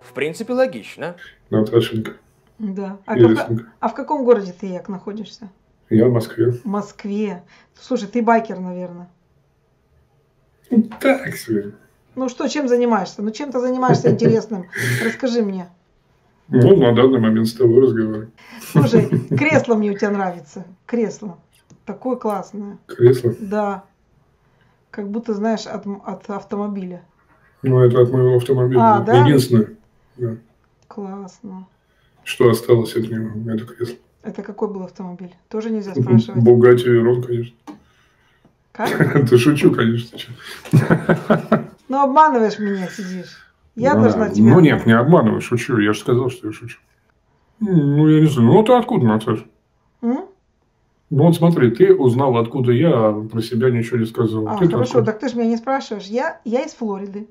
В принципе, логично. Наташенька. Да. А, как- а в каком городе ты, Як, находишься? Я в Москве. В Москве. Слушай, ты байкер, наверное. Так себе. Ну что, чем занимаешься? Ну чем ты занимаешься интересным? Расскажи мне. Ну, на данный момент с тобой разговариваю. Слушай, кресло мне у тебя нравится. Кресло. Такое классное. Кресло. Да. Как будто, знаешь, от, от автомобиля. Ну, это от моего автомобиля. А, да? Единственное, да, Классно. что осталось от него, это кресло. Это какой был автомобиль? Тоже нельзя спрашивать. Бугатти Верон, конечно. Как? Ты шучу, конечно. Ну обманываешь меня, сидишь. Я Ну, должна тебя... Ну нет, не обманывай, шучу. Я же сказал, что я шучу. Ну, я не знаю. Ну, ты откуда, Наташа? М? Ну, вот смотри, ты узнал, откуда я, а про себя ничего не сказал. А, ты хорошо, откуда? так ты же меня не спрашиваешь. Я, я из Флориды.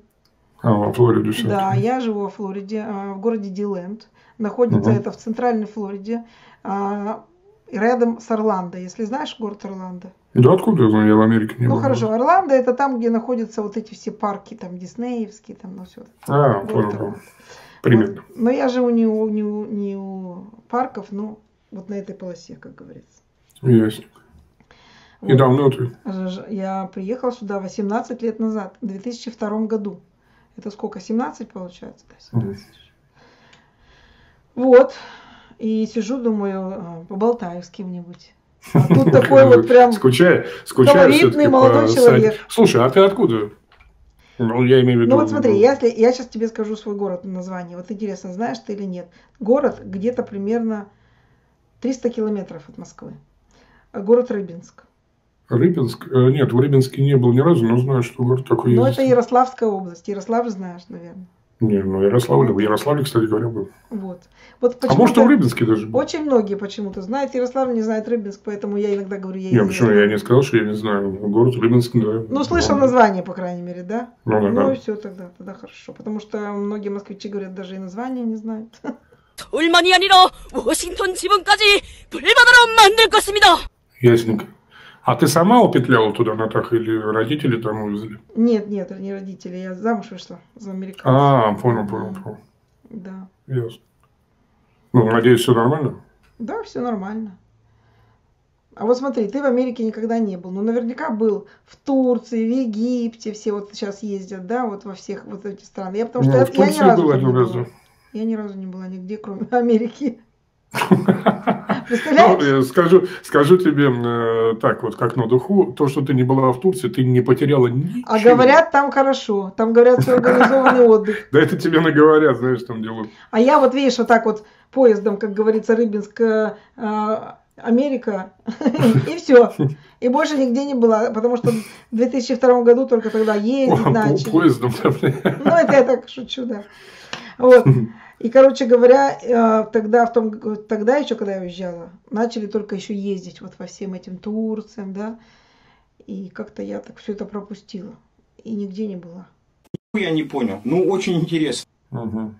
А, во Флориде все. Да, я живу во Флориде, а, в городе Диленд. Находится Мгм. это в центральной Флориде, а, и рядом с Орландо. Если знаешь город Орландо. Да откуда я знаю, я в Америке не ну был. хорошо, Орландо это там, где находятся вот эти все парки, там диснеевские, там, ну все. А, Город понял. Примерно. Но я живу не у, не у, не у парков, но вот на этой полосе, как говорится. Ясно. И Вот. давно ты? Я приехала сюда 18 лет назад, в 2002 году. Это сколько, 17 получается? Да, 17. Вот. И сижу, думаю, а, поболтаю с кем-нибудь. А тут такой вот прям Скучаю, скучаю колоритный молодой по человек. Слушай, а ты откуда? Ну, я имею в виду... Ну вот смотри, если я сейчас тебе скажу свой город название, вот интересно, знаешь ты или нет. Город где-то примерно 300 километров от Москвы. А Город Рыбинск. Рыбинск? Э, Нет, в Рыбинске не был ни разу, но знаю, что город такой Но есть. это Ярославская область. Ярославль знаешь, наверное. Не, ну Ярославль, в Ярославле, кстати говоря, был. Вот. Вот А может, и в почему-то Рыбинске даже был. Очень многие почему-то знают Ярославль, не знают Рыбинск, поэтому я иногда говорю, я Не, из почему я не сказал, что я не знаю. Город Рыбинск, да. Ну, слышал название, по крайней мере, да? Ну, да, ну да. и все тогда, тогда хорошо. Потому что многие москвичи говорят, даже и название не знают. 돌만이 아니라 워싱턴 지붕까지 불바다로 만들 것입니다. Ясненько. а ты сама упетляла туда, Натаха, или родители там увезли? Нет, нет, не родители, я замуж вышла за американца. А, понял, понял, понял. Да. Ясно. Ну, надеюсь, все нормально? Да, все нормально. А вот смотри, ты в Америке никогда не был. Ну, наверняка был в Турции, в Египте, все вот сейчас ездят, да, вот во всех вот эти страны. Я потому что Ну, я, в я ни Турции разу был один раз. Я ни разу не была нигде, кроме Америки. Ну, скажу, скажу тебе э, так вот, как на духу, то, что ты не была в Турции, ты не потеряла ничего. А говорят, там хорошо. Там говорят, все организованный отдых. Да это тебе наговорят, знаешь, там делают. А я вот, видишь, вот так вот поездом, как говорится, Рыбинск, э, э, Америка, и все. И больше нигде не была, потому что в 2002 году только тогда ездить начали. Поездом. Ну, это я так шучу, да. Вот. И, короче говоря, э, тогда, в том, тогда еще, когда я уезжала, начали только еще ездить вот по всем этим Турциям, да. И как-то я так все это пропустила. И нигде не была. Я не понял. Ну, очень интересно. Угу.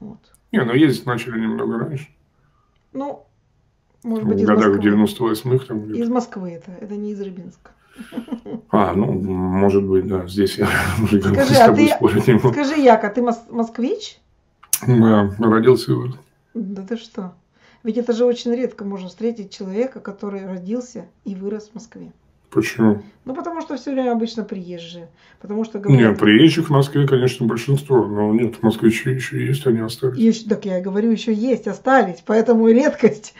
Вот. Не, ну ездить начали немного раньше. Ну, может В быть, из годах Москвы. 98-х там где-то. Из Москвы это, это не из Рыбинска. А, ну, может быть, да. Здесь я уже Скажи, с а ты, спорить не могу. скажи, Яка, ты мос- москвич? Да, родился и вырос. Да ты что? Ведь это же очень редко можно встретить человека, который родился и вырос в Москве. Почему? Ну, потому что все время обычно приезжие. Потому что Нет, говорят... приезжих в Москве, конечно, большинство. Но нет, москвичи еще есть, они остались. Ещё- так я говорю, еще есть, остались, поэтому и редкость.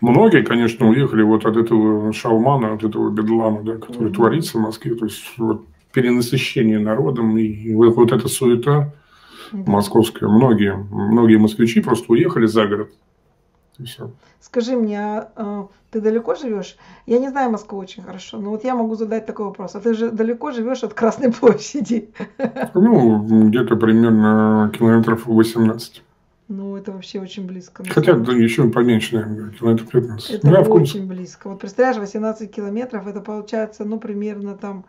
Многие, конечно, уехали вот от этого шалмана, от этого бедлама, да, который творится в Москве. То есть вот перенасыщение народом и вот, вот эта суета московская. Многие, многие москвичи просто уехали за город. И все. Скажи мне, а, а, ты далеко живешь? Я не знаю Москву очень хорошо, но вот я могу задать такой вопрос. А ты же далеко живешь от Красной площади? Ну, где-то примерно километров 18. Ну, это вообще очень близко. Хотя да, еще поменьше, наверное, километров 15. Это да, Кунцево. очень близко. Вот представляешь, 18 километров, это получается, ну, примерно там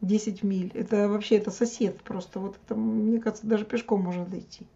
10 миль. Это вообще, это сосед просто. Вот это, мне кажется, даже пешком можно дойти.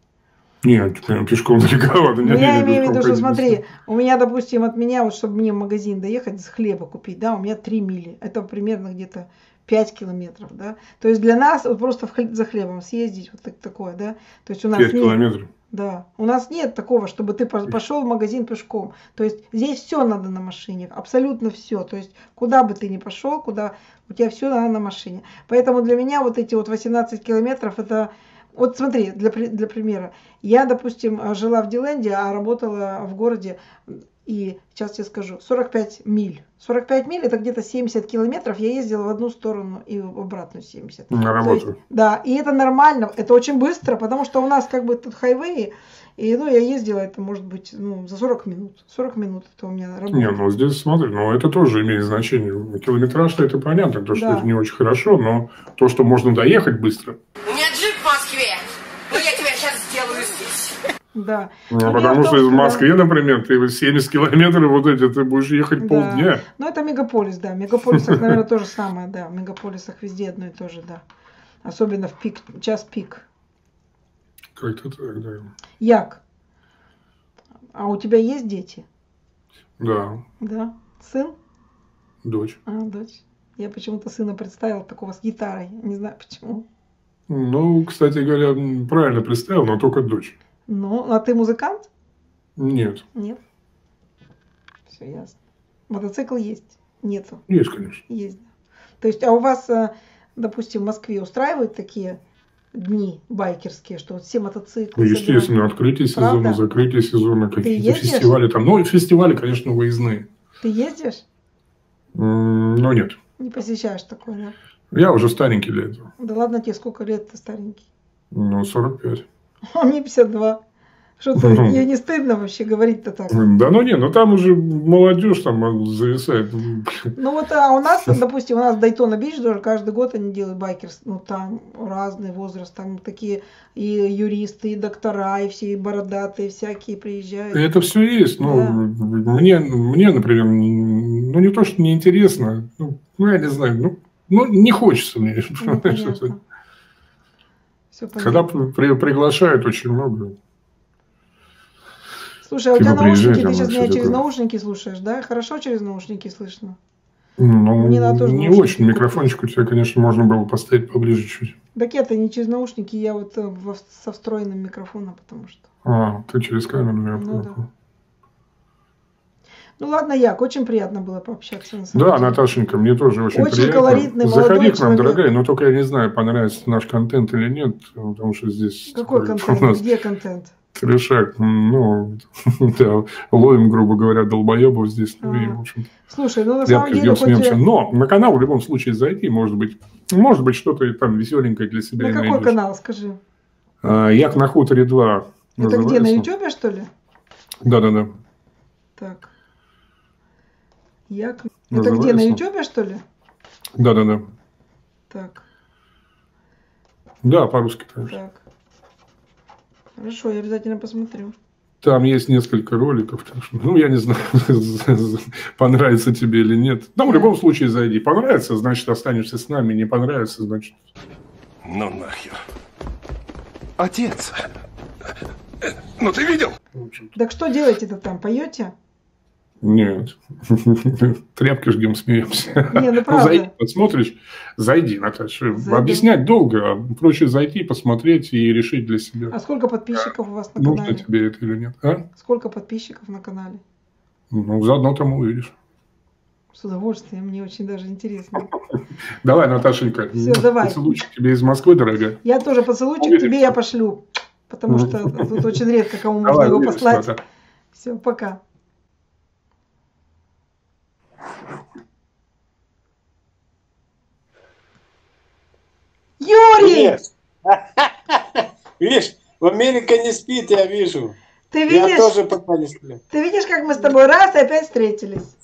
Нет, прям пешком далековато. Ну, Нет, я имею в виду, что смотри, у меня, допустим, от меня, вот чтобы мне в магазин доехать, с хлеба купить, да, у меня 3 мили. Это примерно где-то 5 километров, да. То есть для нас вот просто в за хлебом съездить, вот так- такое, да. То есть у нас 5 нет- километров. Да, у нас нет такого, чтобы ты по- пошел в магазин пешком. То есть здесь все надо на машине, абсолютно все. То есть куда бы ты ни пошел, куда у тебя все надо на машине. Поэтому для меня вот эти вот 18 километров это вот смотри, для, для примера. Я, допустим, жила в Диленде, а работала в городе, и сейчас тебе скажу, 45 миль. 45 миль это где-то 70 километров. Я ездила в одну сторону и в обратную 70. На То есть, работу. да, и это нормально, это очень быстро, потому что у нас как бы тут хайвей, и ну я ездила это может быть ну, за 40 минут. 40 минут это у меня работа. Не, ну здесь смотри, ну это тоже имеет значение. Километраж это понятно, то, что Да. это не очень хорошо, но то, что можно доехать быстро. У меня джип в Москве. Но я тебя сейчас сделаю здесь. Да. Ну, Но дело потому том, что в да. Москве, например, ты 70 километров вот эти, ты будешь ехать Да. полдня. Ну, это мегаполис, да. В мегаполисах, наверное, то же самое, да. В мегаполисах везде одно и то же, да. Особенно в пик, час пик. Как-то так, да. Як, а у тебя есть дети? Да, Да. Сын? дочь. А, дочь. Я почему-то сына представила такого с гитарой. Не знаю почему. Ну, кстати говоря, правильно представил, но только дочь. Ну, а ты музыкант? Нет, Нет. Все ясно. Мотоцикл есть? Нету. есть, конечно. Есть. То есть, а у вас, э, допустим, в Москве устраивают такие дни байкерские, что вот все мотоциклы Ну, собирают? естественно, открытие сезона, Правда? закрытие сезона, какие-то фестивали там. Ну, и фестивали, конечно, выездные. Ты ездишь? М, Но нет. Не посещаешь такое, да? Я уже старенький для этого. Да ладно тебе, сколько лет ты старенький? Ну, 45. А мне 52. Что ты, Мгм. тебе не стыдно вообще говорить-то так? Да ну не, ну там уже молодежь там зависает. Ну вот, а у нас, допустим, у нас Daytona Beach тоже каждый год они делают bikers, ну там разный возраст, там такие и юристы, и доктора, и все и бородатые всякие приезжают. Это все есть. Ну, Да. мне, мне, например, ну не то, что неинтересно, ну, ну, я не знаю, ну, ну не хочется мне. Ну, понятно. Всё Когда при- приглашают очень много. Слушай, а у тебя наушники, ты сейчас меня через такое. наушники слушаешь, да? Хорошо через наушники слышно? Ну, Мне надо тоже не очень. Микрофончик у тебя, конечно, можно было поставить поближе чуть. Так это не через наушники, я вот э, со встроенным микрофоном, потому что. А, ты через камеру, я Ну понял. да. Ну ладно, Як, очень приятно было пообщаться. На самом Да, деле. Наташенька, мне тоже очень, Очень приятно. колоритный, Заходи к нам, человек. дорогая, но только я не знаю, понравится наш контент или нет, потому что здесь Какой контент? у нас Где контент? трешак, ну, да, ловим, грубо говоря, долбоебов здесь, ну и, в общем, Слушай, ну на самом деле, хоть и- Но на канал в любом случае зайти, может быть, может быть, что-то там веселенькое для себя на какой найдешь. канал, скажи? А, Як на хуторе 2 Это где, на. Ютубе, что ли? Да-да-да. Так. Як... Это где, на. Ютубе, что ли? Да-да-да. Так, Да, по-русски также. так. Хорошо, я обязательно посмотрю. Там есть несколько роликов, так что, ну, я не знаю, понравится тебе или нет. Ну, в любом случае зайди. Понравится, значит, останешься с нами. Не понравится, значит, Ну нахер. Отец. Ну ты видел? Так что делаете-то там, поете? Нет. Тряпки жгем, смеемся. Не, ну правда. зайди, посмотришь, зайди, Наташа. Зайду. Объяснять долго, а проще зайти, посмотреть и решить для себя, А сколько подписчиков у вас на нужно канале? тебе это или нет. А? Сколько подписчиков на канале? Ну, заодно там увидишь. С удовольствием, мне очень даже интересно. Давай, Наташенька, Всё, давай. поцелуйчик тебе из Москвы, дорогая. Я тоже поцелуйчик Увидимся. тебе я пошлю, потому что тут очень редко кому можно его послать. Все, пока. Юрий! Видишь, в Америка не спит, я вижу. Ты Я видишь? тоже пока не сплю. Ты видишь, как мы с тобой раз и опять встретились?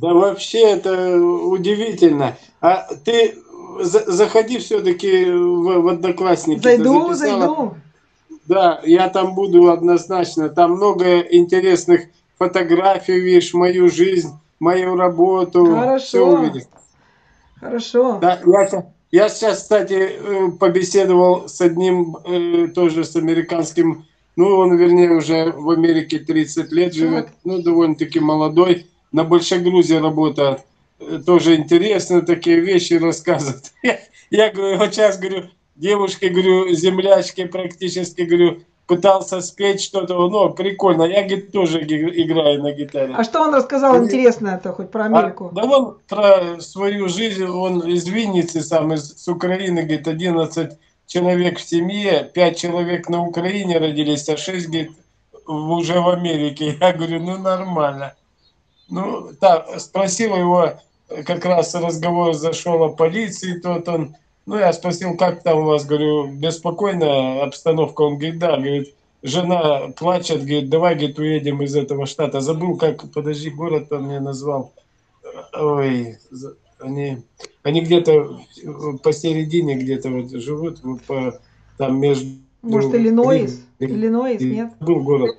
Да вообще это удивительно. А ты за- заходи все-таки в, в Одноклассники. Зайду, зайду. Да, я там буду однозначно. Там много интересных фотографий, видишь, мою жизнь, мою работу. Все Хорошо. увидишь. Хорошо. Да, я, я сейчас, кстати, э, побеседовал с одним, э, тоже с американским, ну, он, вернее, уже в Америке 30 лет живет, ну, довольно-таки молодой, на Большегрузе работает, Э, тоже интересно такие вещи рассказывает. Я, я говорю, вот сейчас, говорю, девушке, говорю, землячке практически, говорю, пытался спеть что-то, ну, прикольно, я, говорит, тоже играю на гитаре. А что он рассказал интересное-то хоть про Америку? А, да он про свою жизнь, он из Винницы, сам из с Украины, говорит, 11 человек в семье, 5 человек на Украине родились, а 6, говорит, уже в Америке. Я говорю, ну нормально. Ну, так, спросил его, э, как раз разговор зашел о полиции, тот он, ну, я спросил, как там у вас, говорю, беспокойная обстановка, он говорит, да, говорит, жена плачет, говорит, давай, говорит, уедем из этого штата. Забыл, как, подожди, город он мне назвал. Ой, они, они где-то посередине где-то вот живут, по, там между... Может, Иллинойс? Иллинойс, нет? Был город,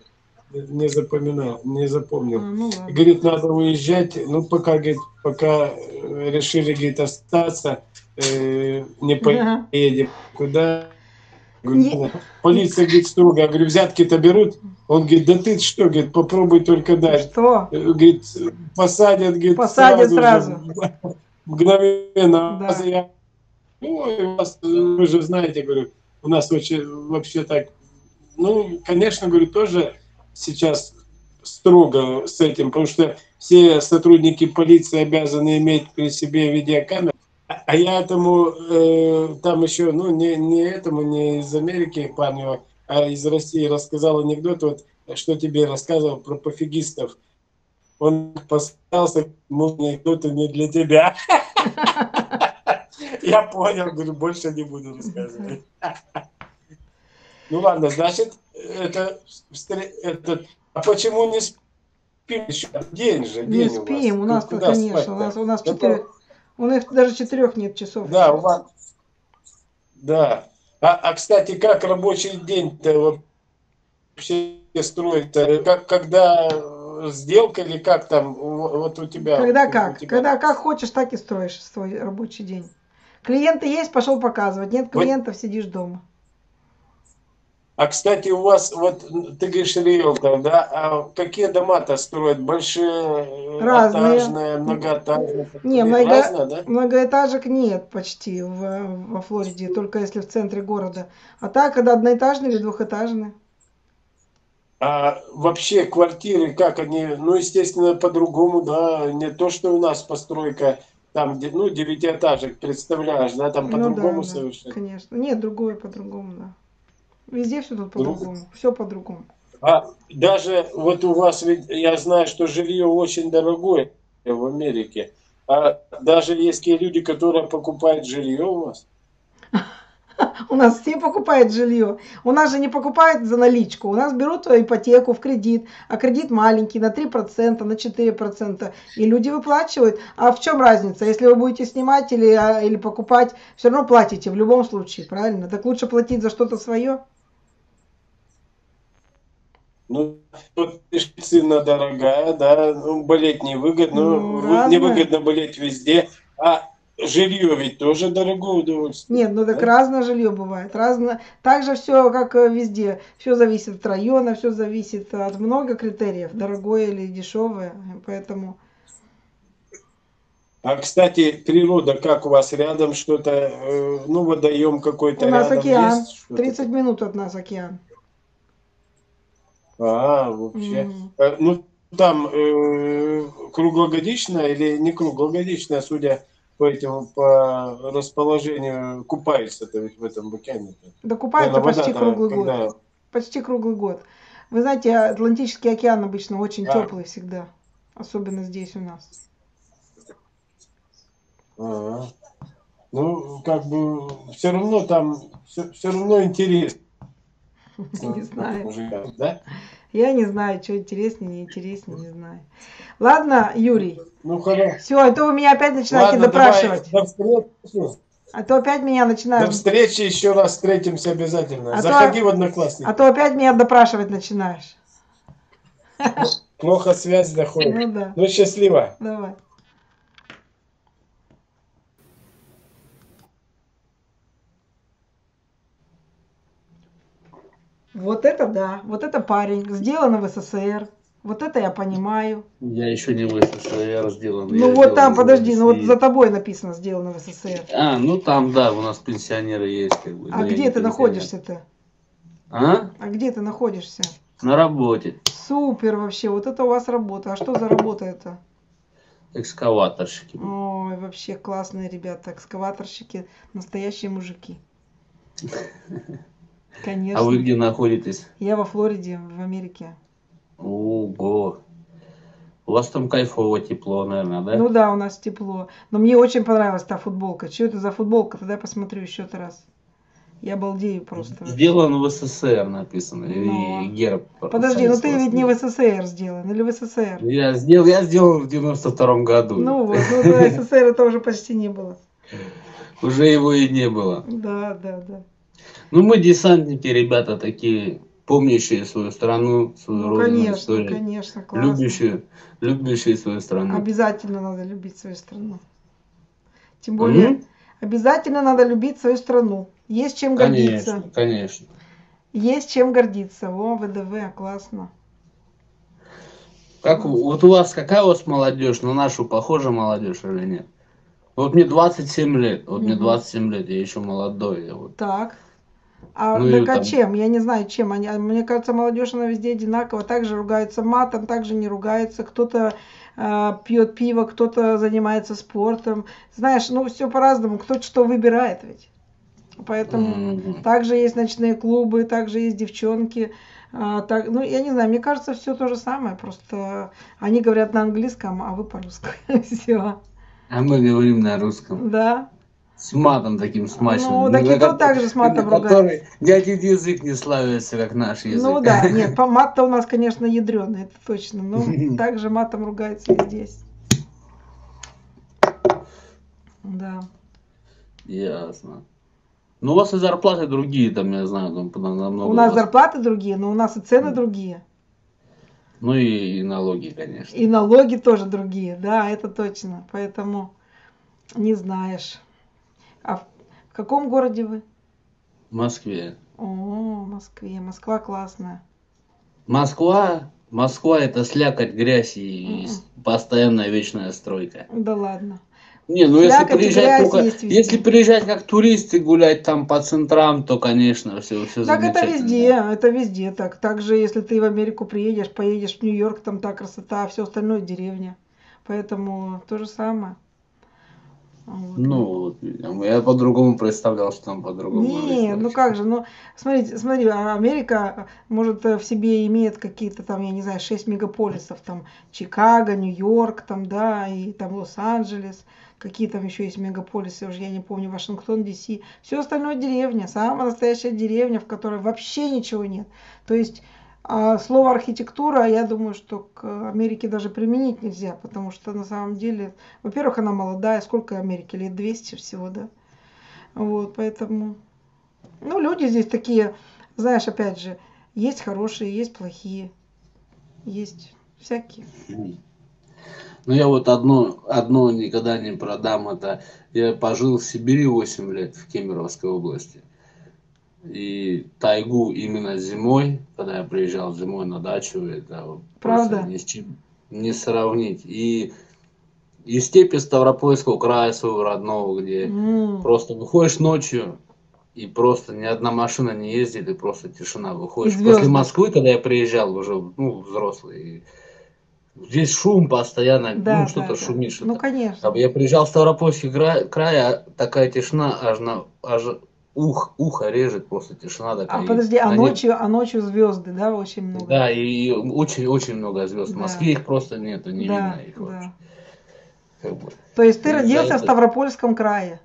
не запоминал, не запомнил. А, ну ладно. Говорит, надо уезжать, ну, пока, говорит, пока э, решили, говорит, остаться, э, не поедем. Куда? Полиция, говорит, строго. Я говорю, взятки-то берут? Он говорит, да ты что, говорит, попробуй только дать. Что? Э, Говорит, посадят, говорит, Посадят же, сразу. мгновенно. А я, Ой, у вас, вы же знаете, говорю, у нас очень, вообще так, ну, конечно, говорю, тоже сейчас строго с этим, потому что все сотрудники полиции обязаны иметь при себе видеокамеру. А- А я этому, э, там еще, ну, не, не этому, не из Америки парню, а из России рассказал анекдот, вот, что тебе рассказывал про пофигистов. Он постарался, ну, анекдоты не для тебя. Я понял, говорю, больше не буду рассказывать. Ну ладно, значит, это, этот, а почему не спим еще? День же, Не день у вас. спим, у нас конечно, у нас, у нас Это- четыре, у них даже четырех нет часов. Да, у вас, да. А, а, кстати, как рабочий день-то вообще строить-то? Как, когда э, сделка или как там, вот у тебя? Когда у как? тебя? Когда как хочешь, так и строишь свой рабочий день. Клиенты есть, пошел показывать. Нет клиентов, сидишь дома. А, кстати, у вас, вот ты говоришь, риэлтор, да? А какие дома-то строят? Большие, э, Разные. этажные, многоэтажные? Не, много, да? многоэтажек нет почти в, во Флориде, только если в центре города. А так, когда одноэтажные или двухэтажные. А вообще квартиры, как они, ну, естественно, по-другому, да, не то, что у нас постройка, там, ну, девятиэтажек, представляешь, да, там Ну по-другому да, да, совершенно. конечно. Нет, другое по-другому, да. Везде все тут по-другому. Все по-другому. А даже вот у вас, ведь, я знаю, что жилье очень дорогое в Америке, а даже есть те люди, которые покупают жилье у вас, У нас все покупают жилье. У нас же не покупают за наличку. У нас берут твою ипотеку в кредит, а кредит маленький, на 3%, на 4%. И люди выплачивают. А в чем разница? Если вы будете снимать или, а, или покупать, все равно платите в любом случае, правильно? Так лучше платить за что-то свое. Ну, вот медицина дорогая, да, ну, болеть невыгодно, Ну, невыгодно болеть везде. А жилье ведь тоже дорогое удовольствие. Нет, ну так разное жилье бывает. Разное. Также все, как э, везде. Все зависит от района, все зависит от много критериев. Дорогое или дешевое. Поэтому... А, кстати, природа, как у вас рядом что-то, э, ну, водоем какой-то У нас рядом океан. есть? что-то? 30 минут от нас океан. А, вообще. Э, Ну, там э, круглогодичная или не круглогодичная, судя по этому, по расположению, купаются-то ведь в этом океане. Да Наверное, почти вода-то круглый когда- год. Почти круглый год. Вы знаете, Атлантический океан обычно очень А. теплый всегда. Особенно здесь у нас. Ага. Ну, как бы, все равно там, все, равно интересно. Не знаю. Да? Я не знаю, что интереснее, не интереснее, не знаю. Ладно, Юрий. Ну, хорошо. Все, а то вы меня опять начинаете Ладно, допрашивать. давай, до. А то опять меня До начинаешь. встречи, еще раз встретимся обязательно. А то- Заходи в одноклассник. А то опять меня допрашивать начинаешь. Плохо связь доходит. Ну да. Ну, счастливо. Давай. Вот это да, вот это парень, сделано в СССР. Вот это я понимаю. Я еще не в СССР сделан. Ну я вот там, подожди, ну вот за тобой написано сделано в СССР. А, ну там, да, у нас пенсионеры есть, как бы. А где ты находишься-то? А? А где ты находишься? На работе. Супер вообще, вот это у вас работа. А что за работа это? Экскаваторщики. Ой, вообще классные ребята, экскаваторщики, настоящие мужики. Конечно. А вы где находитесь? Я во Флориде, в Америке. Ого. У вас там кайфово, тепло, наверное, да? Ну да, у нас тепло. Но мне очень понравилась та футболка. Что это за футболка? Тогда я посмотрю еще раз. Я балдею просто. Сделан в СССР написано. Ну. И герб. Подожди, ну ты ведь не в СССР сделан, или в СССР? Я сделал, я сделал в 92 году. Ну вот, ну да, СССР это уже почти не было. Уже его и не было. Да, да, да. Ну мы десантники, ребята такие, помнящие свою страну, свою Ну, родину, конечно, историю. конечно, классно. Любящие, любящие свою страну. Обязательно надо любить свою страну. Тем более, Мгм. обязательно надо любить свою страну. Есть чем гордиться. Конечно, конечно. Есть чем гордиться. Во, ВДВ, классно. Как вот у вас, какая у вас молодежь? На нашу похожа молодежь или нет? Вот мне 27 лет, вот мне Мгм. 27 лет, я еще молодой. я вот. Так. А Ну так а там- чем? Я не знаю, чем. Они, мне кажется, молодежь, она везде одинакова. Также ругаются матом, также не ругаются. Кто-то э, пьет пиво, кто-то занимается спортом. Знаешь, ну все по-разному. Кто что выбирает ведь. Поэтому Мгм. также есть ночные клубы, также есть девчонки. А, так, ну, я не знаю, мне кажется, все то же самое. Просто они говорят на английском, а вы по-русски. Все. А мы говорим на русском. Да. С матом таким смачным. Ну, так и на тут ко- также с матом который ни один язык не славится, как наш язык. Ну да, нет, по- мат-то у нас, конечно, ядреный, это точно. Но также матом ругаются и здесь. Да. Ясно. Ну, у вас и зарплаты другие, там, я знаю, там намного. У нас зарплаты другие, но у нас и цены другие. Ну и, и налоги, конечно. И налоги тоже другие, да, это точно. Поэтому не знаешь. А в в каком городе вы? В Москве. О, Москве. Москва классная. Москва, Москва это слякоть, грязь и постоянная вечная стройка. Да ладно. Не, ну если Слякоть приезжать только, есть везде. если приезжать как туристы гулять там по центрам, то конечно все, все Так это замечательно. везде, это везде так. Также, если ты в Америку приедешь, поедешь в Нью-Йорк, там та красота, а все остальное деревня. Поэтому то же самое. Вот. Ну, вот, я по-другому представлял, что там по-другому. Не, ну как же, ну смотрите, смотри, а Америка может э, в себе имеет какие-то там, я не знаю, 6 мегаполисов, там Чикаго, Нью-Йорк, там, да, и там Лос-Анджелес, какие там еще есть мегаполисы, уже я не помню, Вашингтон, Ди-Си. Все остальное деревня, самая настоящая деревня, в которой вообще ничего нет. То есть а слово архитектура, я думаю, что к Америке даже применить нельзя, потому что на самом деле, во-первых, она молодая, сколько Америке, лет 200 всего, да. Вот, поэтому, ну, люди здесь такие, знаешь, опять же, есть хорошие, есть плохие, есть всякие. Ну, я вот одно, одно никогда не продам. Это я пожил в Сибири 8 лет, в Кемеровской области. И тайгу именно зимой, когда я приезжал зимой на дачу, это Правда? ни с чем не сравнить. И, и степи Ставропольского края своего родного, где М. просто выходишь ночью, и просто ни одна машина не ездит, и просто тишина. Выходишь. Звезды. После Москвы, когда я приезжал уже, ну, взрослый, здесь шум постоянно, Да, ну, что-то да, да. шумит, что-то. Ну, конечно. Я приезжал в Ставропольский край, край, а такая тишина, аж на аж ух, ухо режет, просто тишина такая. А подожди, а ночью, а ночью звезды, да, очень много? Да, и очень-очень много звезд. В. Москве их просто нету, не Да, видно их да. вообще. Как бы. То есть ты родился в Ставропольском крае?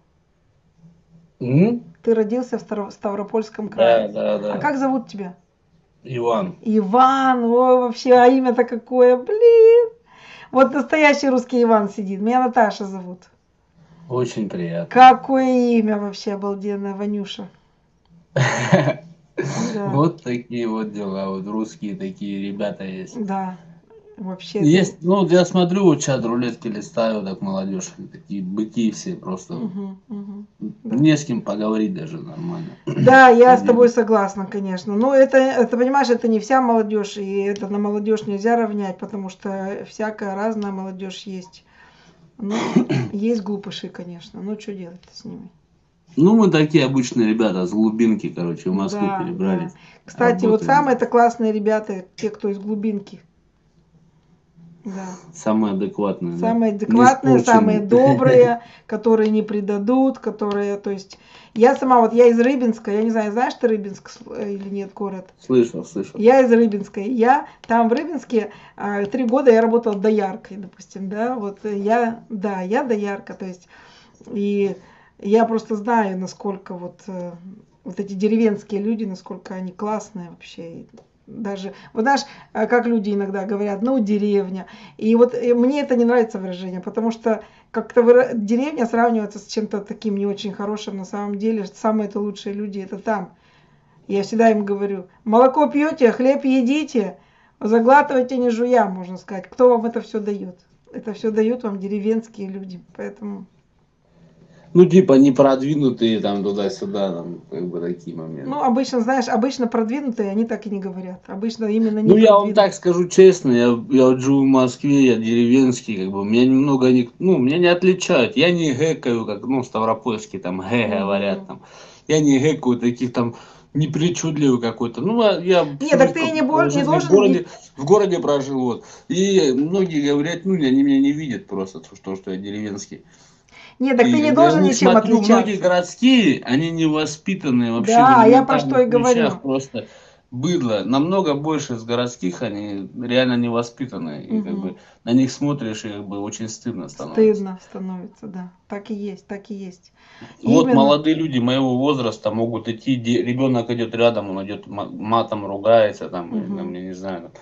М? Ты родился в Ставро- Ставропольском крае? Да, да, да. А как зовут тебя? Иван. Иван, ой, вообще, а имя-то какое, блин. Вот настоящий русский Иван сидит. Меня Наташа зовут. Очень приятно. Какое имя вообще обалденное, Ванюша. Вот такие вот дела. Вот русские такие ребята есть. да. Вообще. Есть, ну, я смотрю, вот чат рулетки листаю, так молодежь, такие быки все просто. Не с кем поговорить даже нормально. Да, я с тобой согласна, конечно. Но это, это, понимаешь, это не вся молодежь, и это на молодежь нельзя равнять, потому что всякая разная молодежь есть. Ну, есть глупыши, конечно. Ну, что делать с ними? Ну, мы такие обычные ребята с глубинки, короче, в Москву Да, перебрались. да. Кстати, вот Работаем. самые-то классные ребята, те, кто из глубинки. Да. Самые адекватные. Самые адекватные, самые добрые, которые не предадут, которые, то есть, я сама, вот я из Рыбинска, я не знаю, знаешь ты Рыбинск э, или нет город? Слышал, слышал. Я из Рыбинска. Я там в Рыбинске а, три года я работала дояркой, допустим, да, вот э, я, да, я доярка, то есть, и я просто знаю, насколько вот, э, вот эти деревенские люди, насколько они классные вообще. И Даже, вот знаешь, э, как люди иногда говорят, ну, деревня. И вот э, мне это не нравится выражение, потому что как-то выра- деревня сравнивается с чем-то таким не очень хорошим. На самом деле, самые это лучшие люди это там. Я всегда им говорю, молоко пьете, хлеб едите, заглатывайте не жуя, можно сказать. Кто вам это все дает? Это все дают вам деревенские люди. Поэтому Ну, типа, не продвинутые там туда-сюда, там, как бы такие моменты. Ну, обычно, знаешь, обычно продвинутые, они так и не говорят. Обычно именно не Ну, я вам так скажу честно, я, я вот живу в Москве, я деревенский, как бы, меня немного не, ну, меня не отличают. Я не гэкаю, как, ну, ставропольские там гэ говорят там. Я не гэкаю таких там непричудливый какой-то. Ну, а я всю так ты и не бо- не должен в городе, в городе прожил, вот. И многие говорят, ну, они меня не видят просто, то, что я деревенский. Нет, так И ты не должен ничем смотрю, отличаться. Многие городские, они невоспитанные вообще. Да, я про что и говорю. Просто быдло. Намного больше из городских, они реально невоспитанные. И как бы на них смотришь, и как бы очень стыдно становится. Стыдно становится, да. Так и есть, так и есть. Вот Именно. молодые люди моего возраста могут идти, ребенок идет рядом, он идет ма- матом ругается, там, или, Мгм. там, я не знаю.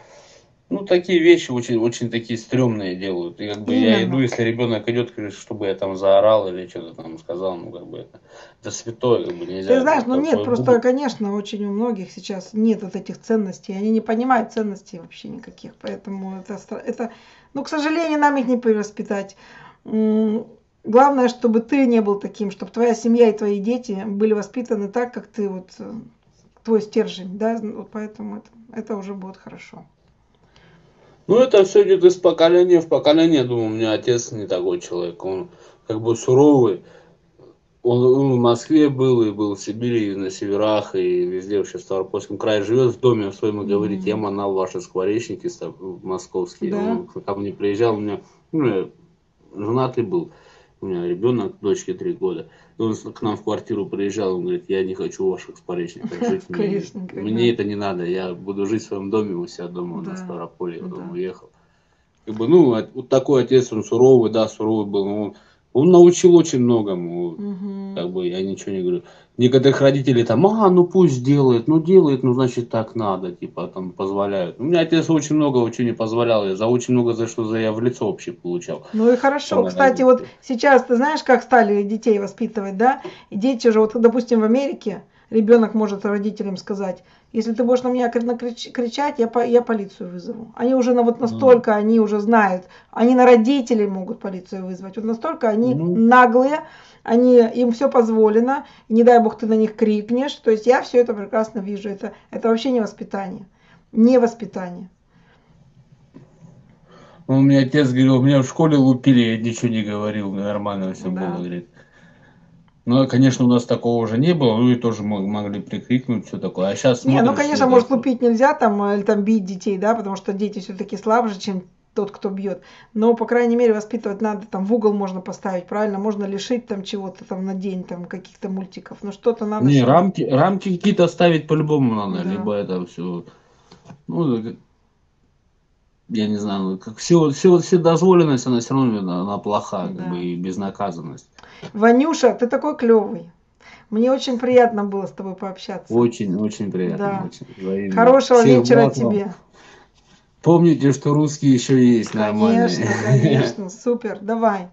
Ну, такие вещи очень, очень такие стрёмные делают. И как бы я Именно. иду, если ребенок идет, чтобы я там заорал или что-то там сказал, ну, как бы это, это святое, как бы нельзя. Ты знаешь, ну нет, просто, будет. конечно, очень у многих сейчас нет вот этих ценностей. Они не понимают ценностей вообще никаких. Поэтому это, это ну, к сожалению, нам их не перевоспитать. Главное, чтобы ты не был таким, чтобы твоя семья и твои дети были воспитаны так, как ты вот э, твой стержень, да, вот поэтому это, это уже будет хорошо. Ну, это все идет из поколения в поколение. Думаю, у меня отец не такой человек. Он как бы суровый. Он, он в Москве был, и был в Сибири, и на северах, и везде вообще в Ставропольском крае живет в доме в своем и говорит, я манал ваши скворечники московские. Да. Он ко мне приезжал, у меня, ну, я женатый был, у меня ребенок, дочке три года. Он к нам в квартиру приезжал, он говорит, я не хочу в ваших скворечниках жить. Мне, Скворечниках, мне да. это не надо, я буду жить в своем доме у себя дома Да. на Ставрополе, потом уехал. Как бы, ну, от- вот такой отец, он суровый, да, суровый был, но он, он научил очень многому. Мгм. Как бы я ничего не говорю. Некоторых родителей там, а, ну пусть делает, ну делает, ну значит так надо, типа там позволяют. У меня отец очень много очень не позволял, я за очень много за что за я в лицо вообще получал. Ну и хорошо. Самое Кстати, вот сейчас ты знаешь, как стали детей воспитывать, да? И дети же, вот, допустим, в Америке, ребенок может родителям сказать, если ты будешь на меня кричать, я, по- я полицию вызову. Они уже на вот настолько, они уже знают, они на родителей могут полицию вызвать. Вот настолько они наглые, они, им все позволено, не дай бог ты на них крикнешь. То есть я все это прекрасно вижу. Это, это вообще не воспитание. Не воспитание. У меня отец говорил, меня в школе лупили, я ничего не говорил, нормально все Да. было, говорит. Ну, конечно, у нас такого уже не было, ну и тоже мог- могли прикрикнуть, все такое. А сейчас Не, ну конечно, может лупить нельзя там э, или там бить детей, да, потому что дети все-таки слабже, чем тот, кто бьет. Но, по крайней мере, воспитывать надо, там в угол можно поставить, правильно, можно лишить там чего-то там на день, там каких-то мультиков, но что-то надо. Не, чтобы- рамки, рамки какие-то ставить по-любому надо, Да. либо это все, ну, я не знаю, как все, все, вседозволенность, она все равно она, она плоха, Да. как бы, и безнаказанность. Ванюша, ты такой клевый. Мне очень приятно было с тобой пообщаться. Очень, очень приятно. Да. очень взаимно. Хорошего Всех вечера благ вам. тебе. Помните, что русские еще есть нормальные. Конечно, конечно, супер, давай.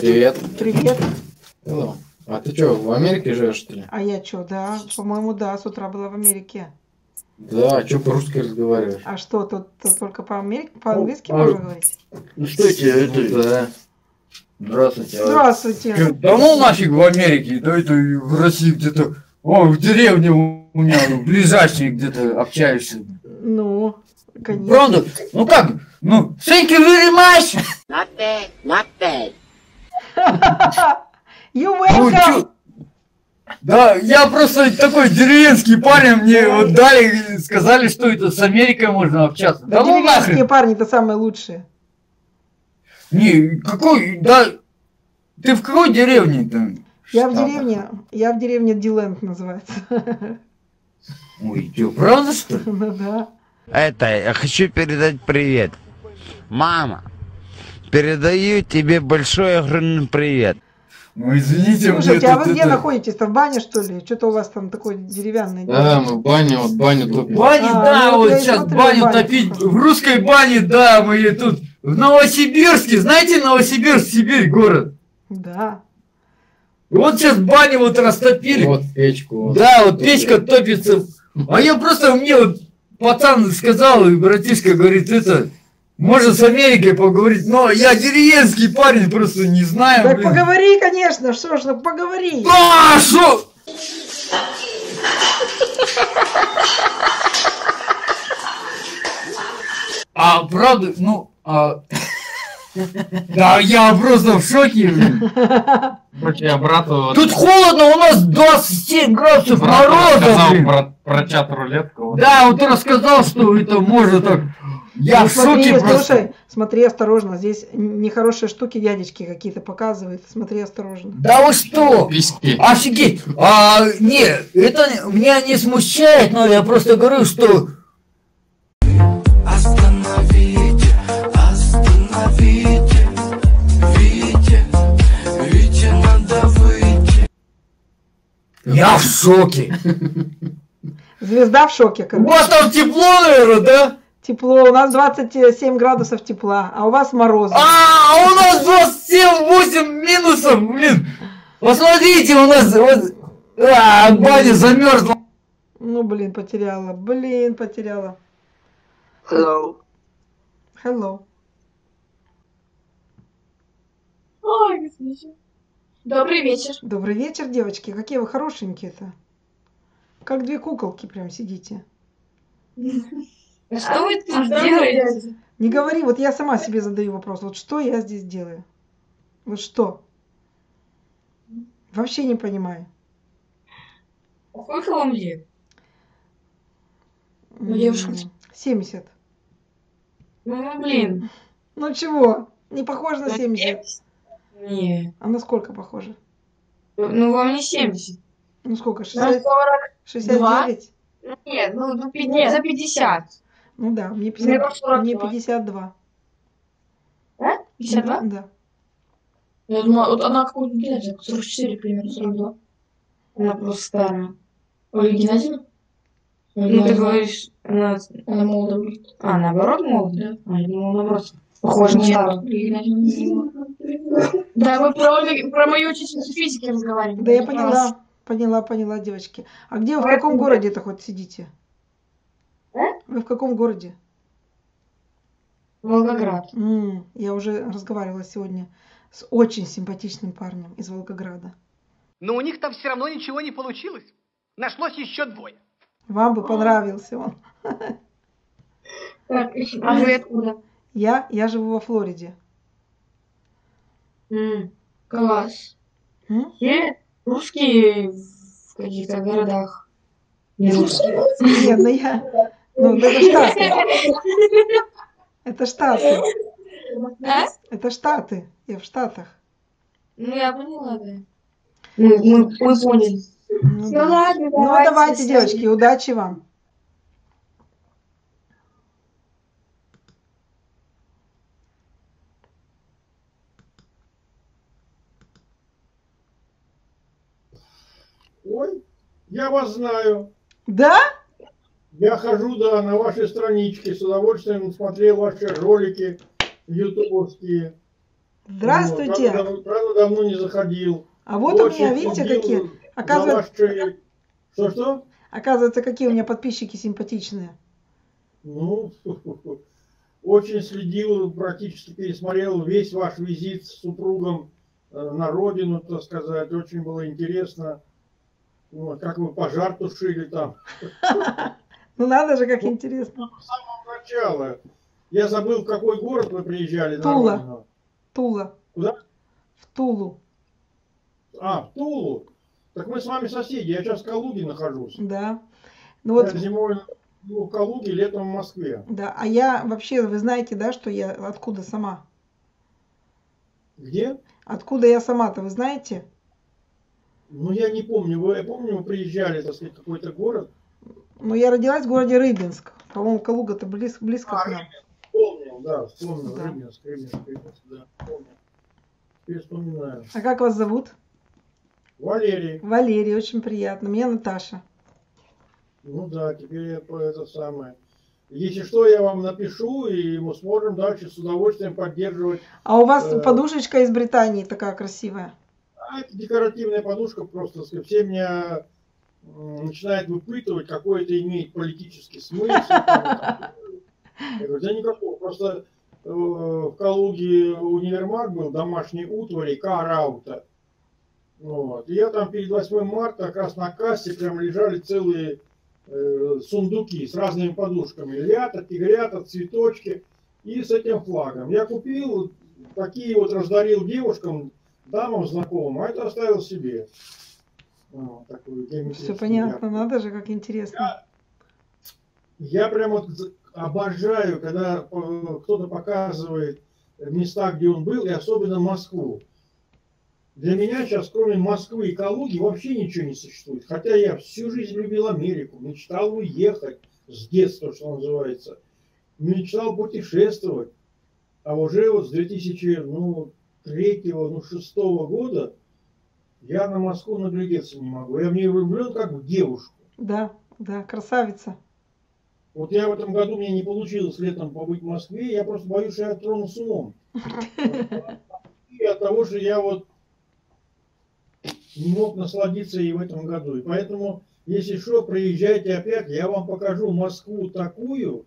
Привет. Привет. Hello. А ты что, в Америке живешь, что ли? А я что, да, по-моему, да, с утра была в Америке. Да, что по-русски разговариваешь? А что, тут тут только по америке, по-английски а- можно говорить? Ну что тебе, это... Да. Здравствуйте. а Здравствуйте. чё, давно нафиг в Америке, да это в России где-то, о, в деревне у меня ну, ближайшие где-то общаешься. Ну, конечно. Правда? Ну как? Ну, thank you very much! Not bad, not bad. You Ну, welcome. Да, я просто такой деревенский парень, мне вот дали, сказали, что это с Америкой можно общаться. Да Да ну деревенские нахрен! парни это самые лучшие. Не, какой, да, ты в какой деревне там? Я в деревне, я в деревне Диленд называется. Ой, чё, правда что ли? Ну да. Это, я хочу передать привет. Мама, передаю тебе большой огромный привет. Ну, извините, Слушайте, а вы где находитесь-то? В бане, что ли? Что-то у вас там такой деревянный. Да, мы в бане, вот баню топим. А, Бане, да, вот сейчас баню топить. В русской бане, да, мы тут в Новосибирске. Знаете, Новосибирск, Сибирь, город? Да. Вот сейчас баню вот растопили. Вот печку. Да, вот печка топится. А я просто, мне вот пацан сказал, и братишка говорит, это, можно с Америкой поговорить, но я деревенский парень, просто не знаю. Так блин. поговори, конечно, что ж, ну поговори. А, шо? А, правда, ну, а... Да, я просто в шоке. блин. Короче, я брату... Тут холодно, у нас 27 градусов Брат мороза, рассказал блин. про, про чат рулетку. вот. Да, вот ты рассказал, что это можно так. Я Ну, в шоке смотри, просто. слушай, смотри осторожно, здесь нехорошие штуки дядечки какие-то показывают, смотри осторожно. Да вы что? Офигеть! А, не, это меня не смущает, но я просто говорю, что... Остановите, остановите, Витя, Витя, надо выйти. Я в шоке. Звезда в шоке, У короче. вас там тепло, наверное, да? Тепло, у нас 27 градусов тепла, а у вас мороз. А, у нас 27-8 минусов, блин. Посмотрите, у нас вот... А, баня замерзла. Ну, блин, потеряла, блин, потеряла. Hello. Hello. Ой, как смешно. Добрый вечер. Добрый вечер, девочки, какие вы хорошенькие-то. Как две куколки прям сидите. А что вы тут А что вы делаете? Не говори, вот я сама себе задаю вопрос, вот что я здесь делаю? Вот что? Вообще не понимаю. Сколько вам лет? Ну, девушка. 70. Ну, блин. Ну чего? Не похоже на 70. Не. А на сколько похоже? Ну, вам не 70. Ну сколько? На 60? 42. 69? Нет, ну, ну, пи- нет, за 50. Ну да, мне, Мне 50, по 42. мне 52. А? 52? Да. Я думала, вот она какую-то Геннадия, 44 примерно, 42. Она просто старая. Ой, Геннадьевна? Ну, ты говоришь, она, она молода будет. А, наоборот молода? А, я думала, наоборот. Похоже на старую. Да, вы про, Ольгу- про мою учительницу физики разговаривали. Да я поняла, поняла, поняла, девочки. А где вы, в каком городе-то хоть сидите? Вы в каком городе? Волгоград. М, я уже разговаривала сегодня с очень симпатичным парнем из Волгограда. Но у них там все равно ничего не получилось. Нашлось еще двое. Вам бы понравился он. Так, а вы откуда? Я, я живу во Флориде. М, Класс. М? Все русские в каких-то городах. Не русские. Нет, ну я... Ну, это Штаты. Это Штаты. А? Это Штаты. Я в Штатах. Ну, я поняла, да. Мы, мы, мы поняли. Ну, Ну да. ладно, Ну, давайте, давайте, всё. девочки, удачи вам. Ой, я вас знаю. Да? Я хожу, да, на ваши странички, с удовольствием смотрел ваши ролики ютубовские. Здравствуйте. Вот, правда, правда, давно не заходил. А вот у Очень меня, видите, какие? Оказывается, вашей- Что-что? оказывается, какие у меня подписчики симпатичные. Ну, очень следил, практически пересмотрел весь ваш визит с супругом э, на родину, так сказать. Очень было интересно. Вот, как вы пожар тушили там. Ну надо же, как интересно. Сначала. Я забыл, в какой город вы приезжали Тула. родину. Тула. Куда? В Тулу. А, в Тулу. Так мы с вами соседи. Я сейчас в Калуге нахожусь. Да. Ну вот, Я зимой ну, в Калуге, летом в Москве. да. А я вообще, вы знаете, да, что я откуда сама? Где? Откуда я сама-то, вы знаете? Ну, я не помню. Вы, я помню, вы приезжали, так сказать, в какой-то город. Ну, я родилась в городе Рыбинск. По-моему, Калуга-то близ, близко к нам. Помнил, да, вспомнил. Да. Рыбинск, Рыбинск, Рыбинск, да, помню. Теперь вспоминаю. А как вас зовут? Валерий. Валерий, очень приятно. Меня Наташа. Ну да, теперь я по это самое. Если что, я вам напишу, и мы сможем дальше с удовольствием поддерживать. А у вас э, подушечка из Британии такая красивая. А это декоративная подушка просто. Все меня м, начинают выпытывать, какой это имеет политический смысл. Я говорю, да никакого. Просто э, в Калуге универмаг был, домашней утвари, караута. Вот. И я там перед 8 марта как раз на кассе прям лежали целые э, сундуки с разными подушками. Лята, тигрята, цветочки. И с этим флагом. Я купил, такие вот раздарил девушкам, дамам знакомым, а это оставил себе. Такую Все понятно, надо же, как интересно. я прям вот обожаю, когда э, кто-то показывает места, где он был, и особенно Москву. Для меня сейчас, кроме Москвы и Калуги, вообще ничего не существует. Хотя я всю жизнь любил Америку, мечтал уехать с детства, что называется. Мечтал путешествовать. А уже вот с 2003 ну, 2006 года я на Москву наглядеться не могу. Я в нее влюблен как в девушку. Да, да, красавица. Вот я в этом году мне не получилось летом побыть в Москве, я просто боюсь, что я тронулся умом. И от того, что я вот не мог насладиться и в этом году. И поэтому, если что, приезжайте опять, я вам покажу Москву такую,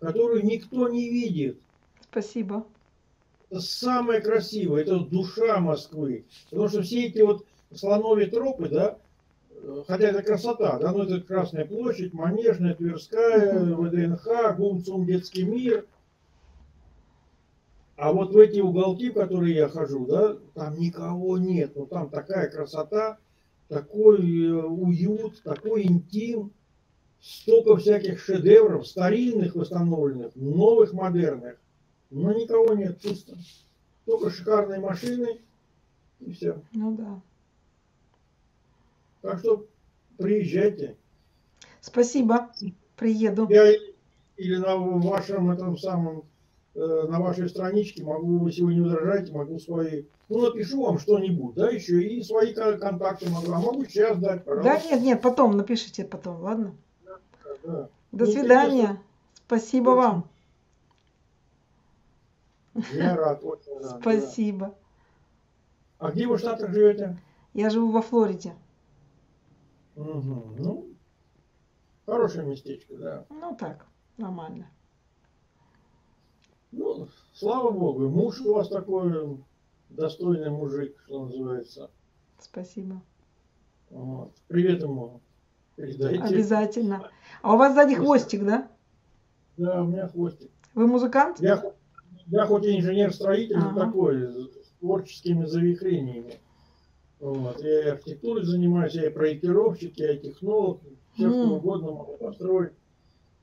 которую никто не видит. Спасибо. Это самое красивое, это душа Москвы. Потому что все эти вот слоновьи тропы, да, э, хотя это красота, да, но это Красная площадь, Манежная, Тверская, ВДНХ, Гумцум, Детский мир. А вот в эти уголки, в которые я хожу, да, там никого нет. Но там такая красота, такой э, уют, такой интим, столько всяких шедевров, старинных восстановленных, новых, модерных. Но никого нет, пусто. Только шикарные машины и все. Ну да. Так что приезжайте. Спасибо. Приеду. Я или на вашем этом самом, э, на вашей страничке могу, если вы не возражаете, могу свои, ну напишу вам что-нибудь, да, еще и свои кон- контакты могу, а могу сейчас дать, Да пожалуйста. нет, нет, потом напишите потом, ладно? Да. До Ну, свидания. Спасибо вам. Я рад, очень рад. да. Спасибо. А где вы в Штатах живете? Я живу во Флориде. Мгм. Ну, хорошее местечко, да. Ну так, нормально. Ну, слава богу, муж у вас такой достойный мужик, что называется. Спасибо. Вот. Привет ему передайте. Обязательно. А у вас сзади хвостик, да? Да, у меня хвостик. Вы музыкант? Я, я хоть и инженер-строитель, но Ага. такой, с творческими завихрениями. Вот. Я и архитектурой занимаюсь, я и проектировщик, я и технолог, все что М. угодно могу построить.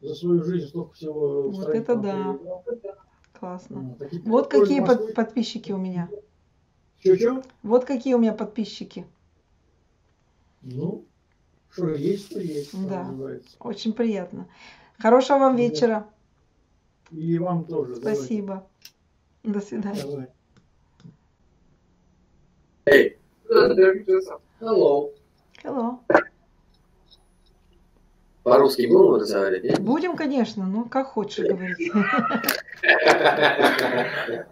За свою жизнь столько всего Вот это да. Классно. Такие Вот какие под- подписчики у меня. Чё-чё? Вот какие у меня подписчики. Ну, что есть, то есть, что Да. называется. Очень приятно. Хорошего вам Да. вечера. И вам тоже. давайте. Спасибо. До свидания. Давай. Hello. Hello. По-русски будем разговаривать, нет? Будем, конечно, ну как хочешь говорить.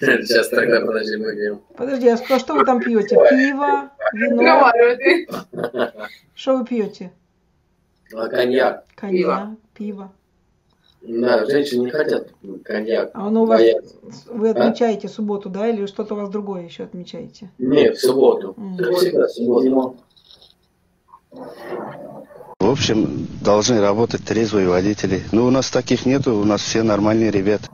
Сейчас тогда подожди, мы идем. Подожди, а что, что вы там пьете? Пиво, вино? Что вы пьете? А, Коньяк. Коньяк, пиво. Да, женщины не хотят коньяк. А оно у вас, Боятся. вы А? отмечаете субботу, да, или что-то у вас другое еще отмечаете? Нет, в субботу. М. Как всегда, в субботу. В общем, должны работать трезвые водители. Ну, у нас таких нету, у нас все нормальные ребята.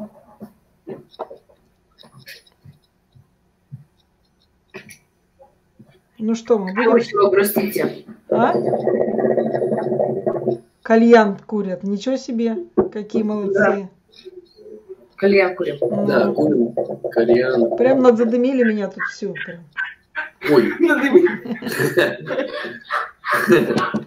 Ну что, мы будем... чего, простите? А? Кальян курят. Ничего себе, какие молодцы. Кальян курим. Да, курим кальян. Прям надзадымили меня тут всю. Прям. Ой.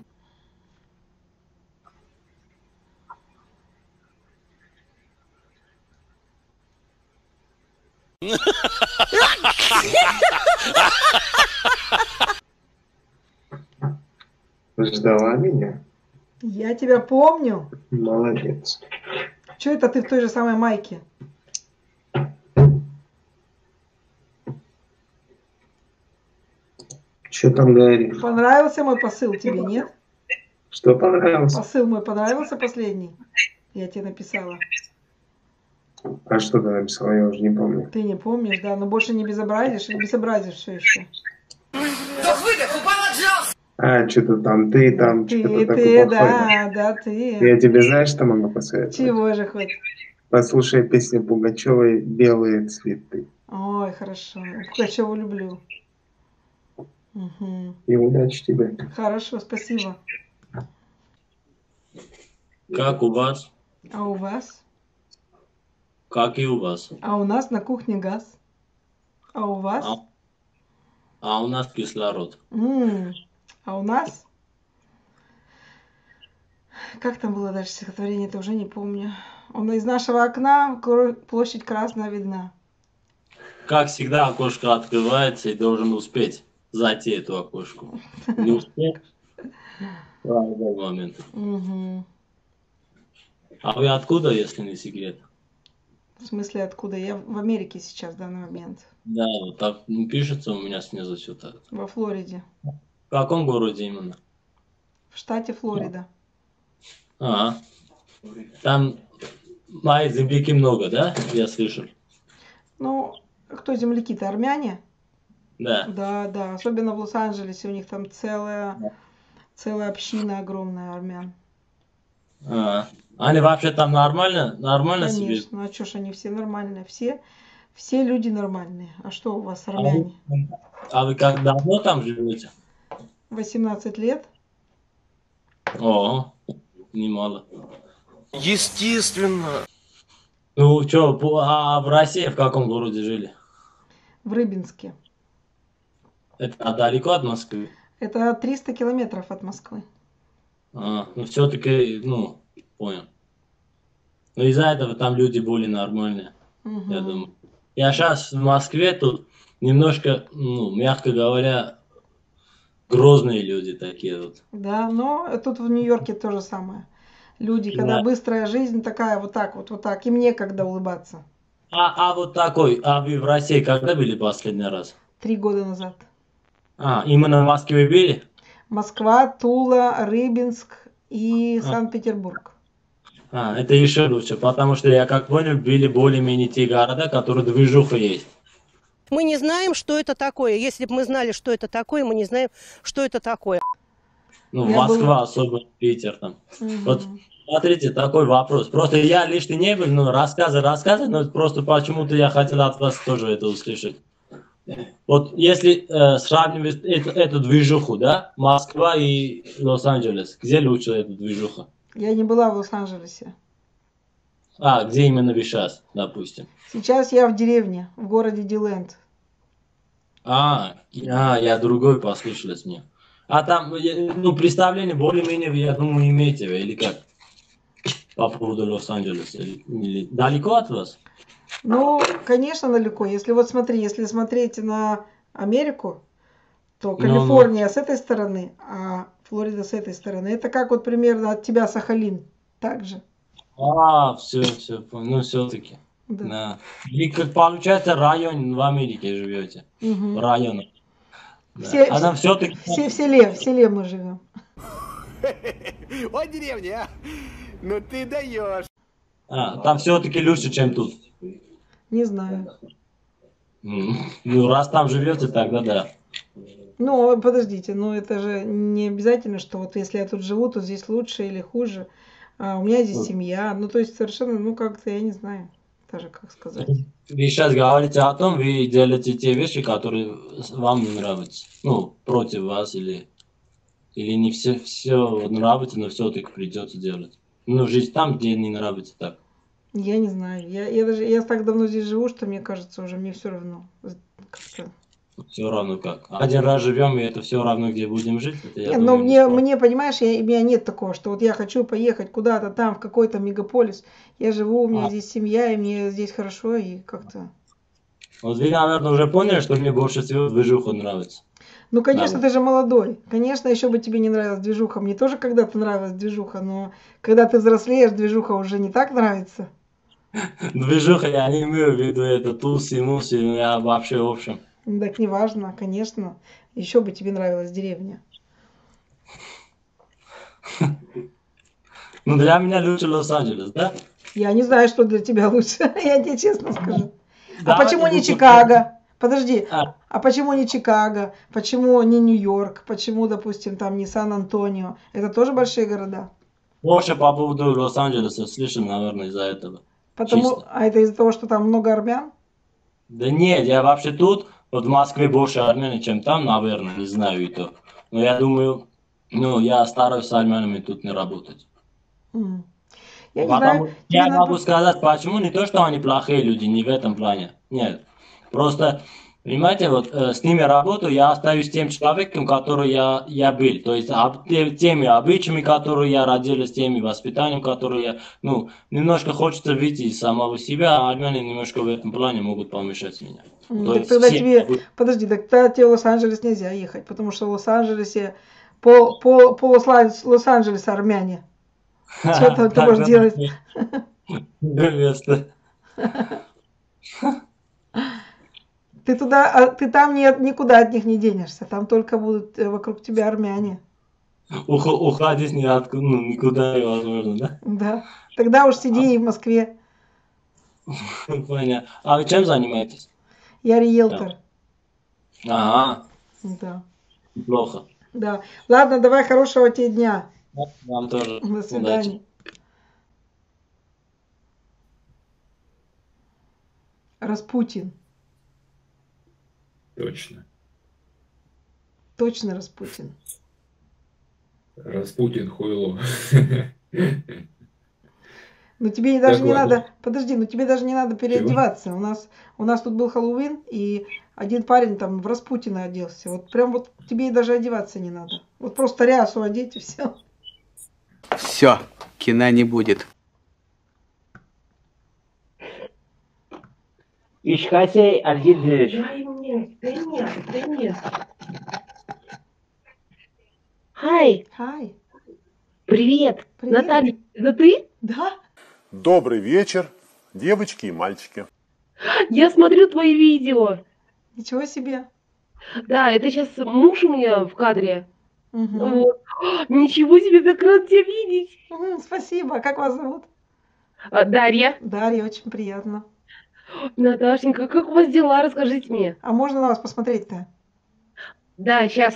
Ждала меня? Я тебя помню. Молодец. Что это ты в той же самой майке? Что там говоришь? Понравился мой посыл тебе, нет? Что понравилось? Посыл мой понравился последний? Я тебе написала. А что ты написал? Я уже не помню. Ты не помнишь, да? Но больше не безобразишь или безобразишь все еще? А, что-то там ты там, Ты, что-то такое ты, да, да, ты. Я тебе знаешь, что могу посоветовать? Чего же хоть? Послушай песню Пугачевой «Белые цветы». Ой, хорошо. Пугачеву люблю. Мгм. И удачи тебе. Хорошо, спасибо. Как у вас? А у вас? Как и у вас. А у нас на кухне газ. А у вас? А, а у нас кислород. М, А у нас? Как там было дальше стихотворение, это уже не помню. Он из нашего окна площадь красная видна. Как всегда, окошко открывается и должен успеть зайти эту окошку. Не успел? Правильный момент. А вы откуда, если не секрет? В смысле, откуда? Я в Америке сейчас в данный момент. Да, вот так ну, пишется у меня снизу что-то. Во Флориде. В каком городе именно? В штате Флорида. А, там моей земляки много, да? Я слышал. Ну, кто земляки-то? Армяне? Да. Да, да. Особенно в Лос-Анджелесе. У них там целая, целая община огромная армян. А, они вообще там нормально, нормально себе? Конечно. Ну, а что ж они все нормальные? Все, все люди нормальные. А что у вас, армяне? А вы как давно там живете? 18 лет? О, немало. Естественно. Ну, что, а в России в каком городе жили? В Рыбинске. Это далеко от Москвы? Это 300 километров от Москвы. А, ну, все-таки, ну, понял. Но из-за этого там люди более нормальные, Мгм. я думаю. Я сейчас в Москве тут немножко, ну, мягко говоря, грозные люди такие вот. Да, но тут в Нью-Йорке то же самое. Люди, когда Да. быстрая жизнь такая, вот так вот, вот так, им некогда улыбаться. А, а вот такой, а вы в России когда были последний раз? Три года назад. А, именно в Москве были? Москва, Тула, Рыбинск и А. Санкт-Петербург. А, это еще лучше, потому что я как понял, были более-менее те города, которые движуха есть. Мы не знаем, что это такое. Если бы мы знали, что это такое, мы не знаем, что это такое. Ну, Я Москва, была- особенно Питер там. Мгм. Вот смотрите, такой вопрос. Просто я лично не был, ну, рассказы, рассказы, но просто почему-то я хотел от вас тоже это услышать. Вот если э, сравнивать эту, эту движуху, да, Москва и Лос-Анджелес, где лучше эта движуха? Я не была в Лос-Анджелесе. А, где именно вы сейчас, допустим? Сейчас я в деревне, в городе Диленд. А, а, я другой послышалось мне. А там, ну, представление более-менее, я думаю, имеете вы, или как? По поводу Лос-Анджелеса. Далеко от вас? Ну, конечно, далеко. Если вот смотри, если смотреть на Америку, то Ну, Калифорния с этой стороны, а Флорида с этой стороны. Это как вот примерно от тебя Сахалин. Так же. А, все, все, ну, все-таки. Да. Да. И как получается, район в Америке живете. Мгм. Район. Да. Все, А там все, все-таки... все в селе, в селе мы живем. Ой, деревня, а? Ну ты даешь. А, там все-таки лучше, чем тут. Не знаю. Ну, раз там живете, тогда да. Ну, подождите, ну это же не обязательно, что вот если я тут живу, то здесь лучше или хуже. А у меня здесь семья. Ну, то есть совершенно, ну, как-то, я не знаю даже, как сказать. Вы сейчас говорите о том, вы делаете те вещи, которые вам не нравятся. Ну, против вас или... Или не все, все нравится, но все-таки придется делать. Ну, жизнь там, где не нравится так. Я не знаю. Я, я даже, я так давно здесь живу, что мне кажется, уже мне все равно. Как-то. Все равно как. Один раз живем, и это все равно, где будем жить. Это, я Не, но думаю, мне, мне, понимаешь, я, у меня нет такого, что вот я хочу поехать куда-то там, в какой-то мегаполис. Я живу, у меня А. здесь семья, и мне здесь хорошо, и как-то... Вот вы, наверное, уже поняли, что мне больше всего движуха нравится. Ну, конечно, Да. ты же молодой. Конечно, еще бы тебе не нравилась движуха. Мне тоже когда-то нравилась движуха, но когда ты взрослеешь, движуха уже не так нравится. Движуха, я не имею в виду это туси-муси, я вообще в общем. Так не важно, конечно. Еще бы тебе нравилась деревня. Ну, для меня лучше Лос-Анджелес, да? Я не знаю, что для тебя лучше, я тебе честно скажу. А почему не Чикаго? Подожди, А. а почему не Чикаго? Почему не Нью-Йорк? Почему, допустим, там не Сан-Антонио? Это тоже большие города. Больше по поводу Лос-Анджелеса слышал, наверное, из-за этого. Потому, Чисто. а это из-за того, что там много армян? Да нет, я вообще тут, вот в Москве больше армян, чем там, наверное, не знаю и то. Но я думаю, ну, я стараюсь с армянами тут не работать. М. Я Потому- знаю. я могу надо- сказать, почему, не то, что они плохие люди, не в этом плане. Нет. Просто, понимаете, вот э, с ними работаю, я остаюсь тем человеком, который я, я был. То есть об- те- теми обычаями, которые я родился, теми воспитанием, которые я... Ну, немножко хочется выйти из самого себя, а армяне немножко в этом плане могут помешать меня. То так есть тогда все тебе, могут- подожди, так тогда тебе в Лос-Анджелес нельзя ехать, потому что в Лос-Анджелесе по, по, по Лос- Лос-Анджелеса армяне. Что там ты можешь делать? Места. Ты туда, а ты там не, никуда от них не денешься, там только будут э, вокруг тебя армяне. Ух- Уходить ниоткуда, ну, никуда невозможно, да? Да. Тогда уж сиди и в Москве. Понятно. А вы чем занимаетесь? Я риэлтор. Ага, Да. плохо. Да. Ладно, давай хорошего тебе дня. Вам тоже. До Удачи. свидания. Распутин. Точно. Точно Распутин. Распутин хуйло. Но тебе даже Так, не ладно. надо, подожди, но тебе даже не надо переодеваться. У нас, у нас тут был Хэллоуин, и один парень там в Распутина оделся. Вот прям вот тебе и даже одеваться не надо. Вот просто рясу одеть и все. Все, кино не будет. Ишхасей Альгильдович. Мне, дай мне, дай мне. Хай, Хай. привет. Привет. Наталья, это ты? Да. Добрый вечер, девочки и мальчики. Я смотрю твои видео. Ничего себе. Да, это сейчас муж у меня в кадре. Мгм. Вот. Ничего себе, так рад тебя видеть. Спасибо. Как вас зовут? А, Дарья. Дарья, очень приятно. Наташенька, как у вас дела? Расскажите мне. А можно на вас посмотреть-то? Да, сейчас,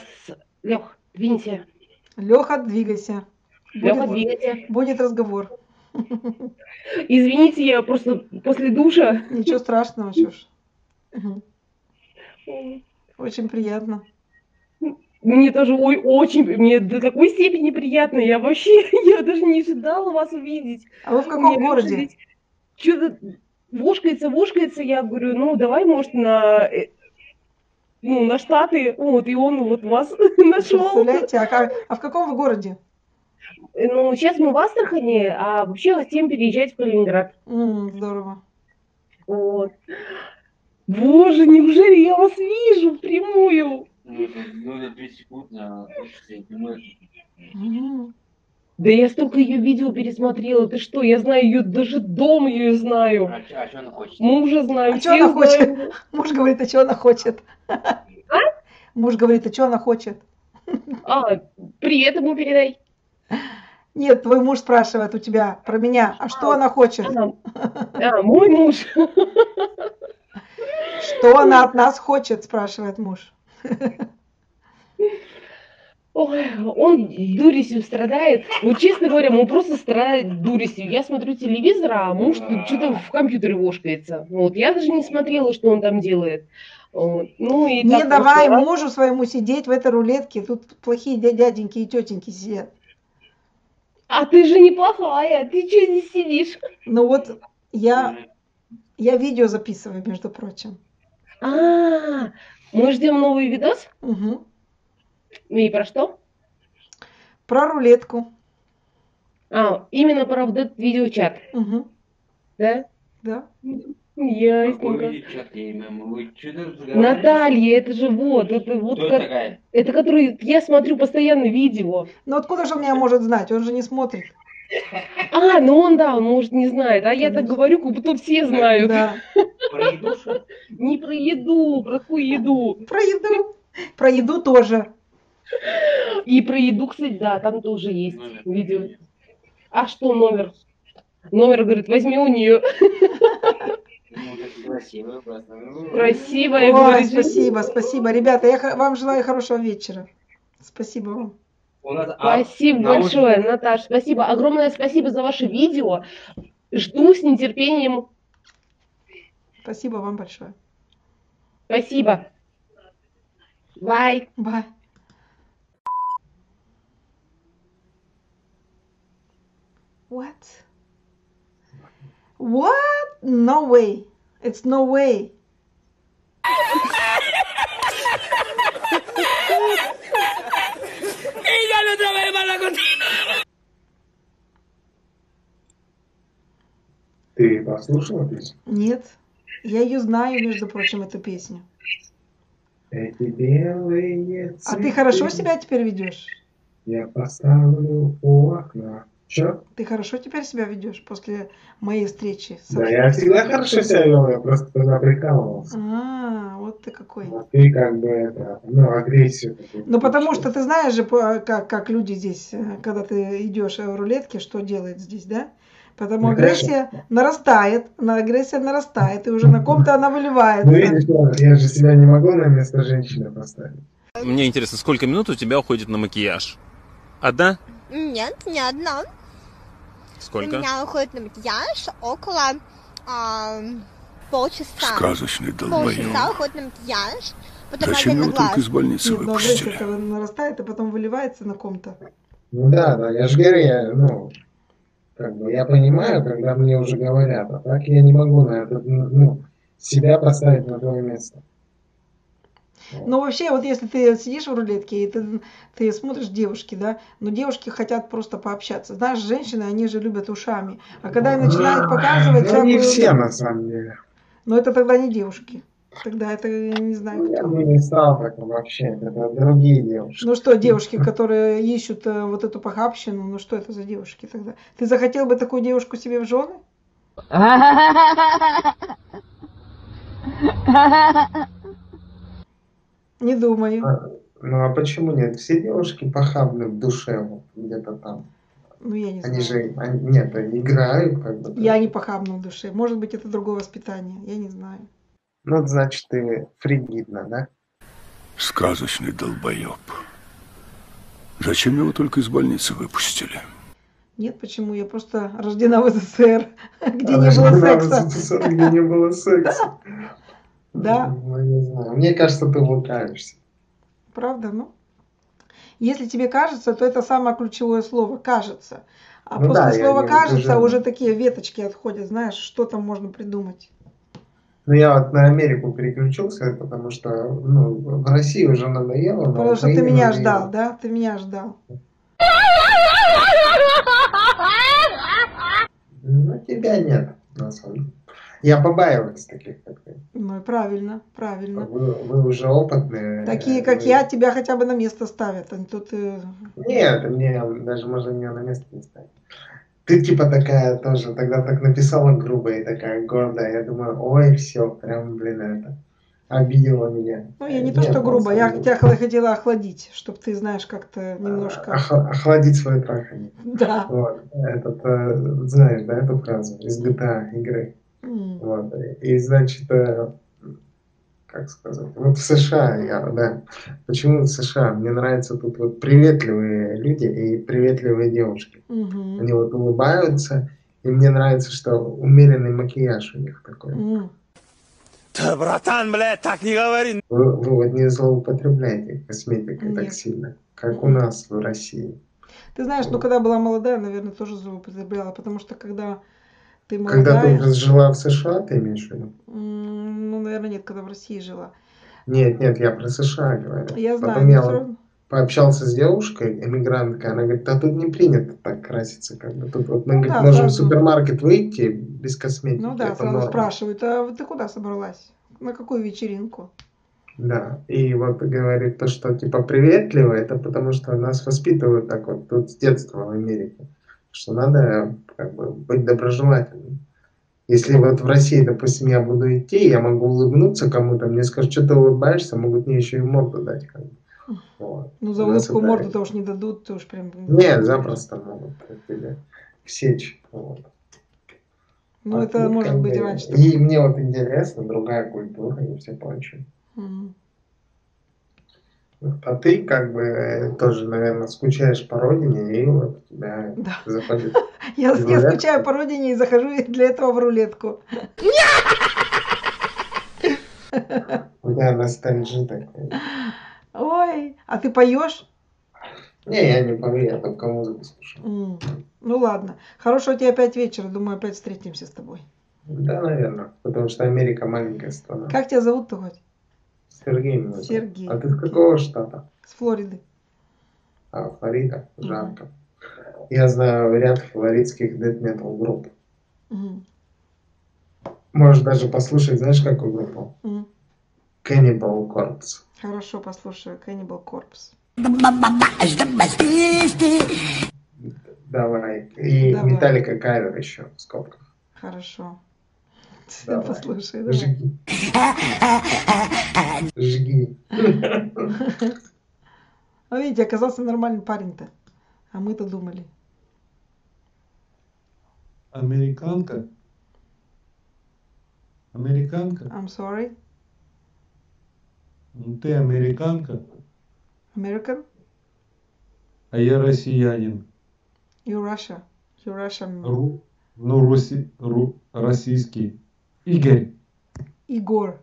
Лех, двинься. Леха, двигайся. Леха, Будет- двигайся. Будет разговор. Извините, я просто после душа. Ничего страшного. Мгм. Очень приятно. Мне тоже ой, очень, мне до такой степени приятно. Я вообще, я даже не ожидала вас увидеть. А вы в каком городе? Что-то вошкается, вошкается. Я говорю, ну давай, может, на, э, ну, на Штаты. Вот, и он вот вас нашел. Представляете, а, как- а в каком вы городе? Ну, сейчас мы в Астрахани, а вообще хотим переезжать в Калининград. М, Здорово. Вот. Боже, неужели я вас вижу впрямую? Ну, за 2 секунды, а думаешь, Мгм. Да я столько ее видео пересмотрела. Ты что, я знаю ее, даже дом ее знаю. а а что она хочет? Мужа знаю, А что она хочет? знаю. Муж говорит, а что она хочет? Муж говорит, а что она хочет? А, привет ему передай. Нет, твой муж спрашивает у тебя про меня, а что она хочет? А, мой муж. Что она от нас хочет, спрашивает муж. Ой, он дуростью страдает. Вот честно говоря, он просто страдает дуростью. Я смотрю телевизор, а муж что-то в компьютере вошкается. Вот, я даже не смотрела, что он там делает. Ну, и Не давай просто мужу своему сидеть в этой рулетке, тут плохие дя- дяденьки и тетеньки сидят. А ты же неплохая, ты что здесь сидишь? Ну вот я, я видео записываю, между прочим. А, мы ждем новый видос? Угу. И про что? Про рулетку. А, именно про вот этот видеочат. Угу. Да? Да. Ясненько. Наталья, это же вот, это вот, Кто ко- такая? это который, я смотрю постоянно видео. Ну откуда же он меня может знать? Он же не смотрит. А, ну он, да, он может не знает, а я так говорю, как будто все знают. Да. Про еду? Не про еду, про какую еду. Про еду. Про еду тоже. И про еду, кстати, да, там тоже есть видео. А что номер? Номер, говорит, возьми у нее. Красивая просто. Красивая, Ой, спасибо, спасибо. Ребята, я вам желаю хорошего вечера. Спасибо вам. Нас, а, Спасибо наушники- большое, Наташ, спасибо. Огромное спасибо за ваше видео. Жду с нетерпением. Спасибо вам большое. Спасибо. Бай. Бай. What? What? No way. It's no way. Ты послушала песню? Нет. Я ее знаю, между прочим, эту песню. Эти белые А ты цветы хорошо себя теперь ведешь? Я поставлю у окна. Чё? Ты хорошо теперь себя ведешь после моей встречи? с Да я всегда хорошо себя вел, я просто тогда прикалывался. А, вот ты какой. А ты как бы это, ну, агрессию. Ну, потому что ты знаешь же, как, как люди здесь, э, когда ты идешь в рулетке, что делает здесь, да? Потому Ну, агрессия нарастает, на агрессия нарастает, и уже на ком-то она Ну выливается. видишь, ладно, я же себя не могу на место женщины поставить. Мне интересно, сколько минут у тебя уходит на макияж? Одна? Нет, не одна. Сколько? У меня уходит на макияж около а, полчаса. Сказочный долбоёб. Полчаса уходит на макияж, потом Зачем его только глаз. из больницы Нет, но агрессия выпустили? это нарастает, и потом выливается на ком-то. Ну да, да, я же говорю, я, ну, как бы, я понимаю, когда мне уже говорят, а так я не могу на это, ну, себя поставить на твое место. Ну, вообще, вот если ты сидишь в рулетке, и ты, ты смотришь девушки, да, но девушки хотят просто пообщаться. Знаешь, женщины, они же любят ушами. А когда они начинают показывать Ну, не все, на самом деле. Но это тогда не девушки. Тогда это, я не знаю, Я кто. бы не стал так обобщать, это другие девушки. Ну что, девушки, которые ищут э, вот эту похабщину, ну что это за девушки тогда? Ты захотел бы такую девушку себе в жены? Не думаю. А, Ну а почему нет? Все девушки похабны в душе, вот где-то там. Ну, я не Они знаю. же, они, нет, они играют как бы. Я не похабна в душе. Может быть, это другое воспитание. Я не знаю. Ну, вот значит, ты фригидна, да? Сказочный долбоеб. Зачем его только из больницы выпустили? Нет, почему? Я просто рождена в СССР, где А не было когда в секса. СССР, Где не было секса. Да, Ну, не знаю. Мне кажется, ты лукавишься. правда, ну. Если тебе кажется, то это самое ключевое слово «кажется». А Ну после да, я слова не- «кажется» уже- уже такие веточки отходят, знаешь, что там можно придумать. Ну, я вот на Америку переключился, потому что, ну, в России уже надоело. на Потому что ты меня надоело. ждал, да? Ты меня ждал. Ну, тебя нет, на самом деле. Я побаиваюсь таких, как ты. Ну правильно, правильно. Вы, вы уже опытные. Такие, как вы- я, тебя хотя бы на место ставят, а то ты... Нет, мне даже можно меня на место не ставить. Ты типа такая тоже, тогда так написала грубо и такая гордая. Я думаю, ой, все, прям, блин, это, обидела меня. Ну, я не то, Нет, что на грубо, я тебя хотела охладить, чтобы ты, знаешь, как-то немножко... Ох- охладить свое трахание. Да. Вот. Этот, э, знаешь, да, эту фразу из GTA игры. М. Вот. И, значит, э, как сказать, вот в США я, да. Почему в США? Мне нравятся тут вот приветливые люди и приветливые девушки. Мгм. Они вот улыбаются, и мне нравится, что умеренный макияж у них такой. М. Да, братан, блядь, так не говори. Вы, вы вот не злоупотребляете косметикой так Нет. сильно, как у нас в России. Ты знаешь, ну когда была молодая, наверное, тоже злоупотребляла, потому что когда ты Когда ты жила в США, ты имеешь в виду? Ну, наверное, нет, когда в России жила. Нет, нет, я про США говорю. Я знаю, Потом я равно. пообщался с девушкой, эмигранткой, она говорит, а тут не принято так краситься, как бы. Тут вот мы Ну говорит, да, можем в супермаркет выйти без косметики. Ну да, сразу норма. спрашивают, а ты куда собралась? На какую вечеринку? Да, и вот говорит то, что типа приветливо, это потому что нас воспитывают так вот тут с детства в Америке, что надо как бы быть доброжелательным. Если вот в России, допустим, я буду идти, я могу улыбнуться кому-то, мне скажут, что ты улыбаешься, могут мне еще и морду дать. Как бы. Вот. Ну, за улыбку это- морду-то уж не дадут, ты уж прям... Нет, запросто могут тебе всечь. Вот. Ну, А это может быть бы- раньше. И мне вот интересно, другая культура и все прочее. М. А ты как бы э, тоже, наверное, скучаешь по родине, и вот тебя Да. заходит. Я, я скучаю по родине и захожу для этого в рулетку. У тебя ностальжи такой. Ой, а ты поешь? Не, я не пою, я только музыку слушаю. М. Ну ладно. Хорошего тебе опять вечера. Думаю, опять встретимся с тобой. Да, наверное, потому что Америка маленькая страна. Как тебя зовут-то хоть? Сергей меня зовут. Сергей. А ты с какого штата? С Флориды. А, Флорида, жарко. Я знаю ряд флоридских дэт метал групп. Мгм. Можешь даже послушать, знаешь, какую группу? М. Cannibal Corpse. Хорошо, послушаю. Cannibal Corpse. Давай. И Давай. Металлика кавер еще в скобках. Хорошо. Давай. Послушай, давай. Жги. Жги. Ну, видите, оказался нормальный парень-то. А мы-то думали. Американка? Американка? I'm sorry. Ну, Ты американка, American? а я россиянин. You Russia. You Russian. Ру, ну, руси, ру, российский. Игорь. Игорь.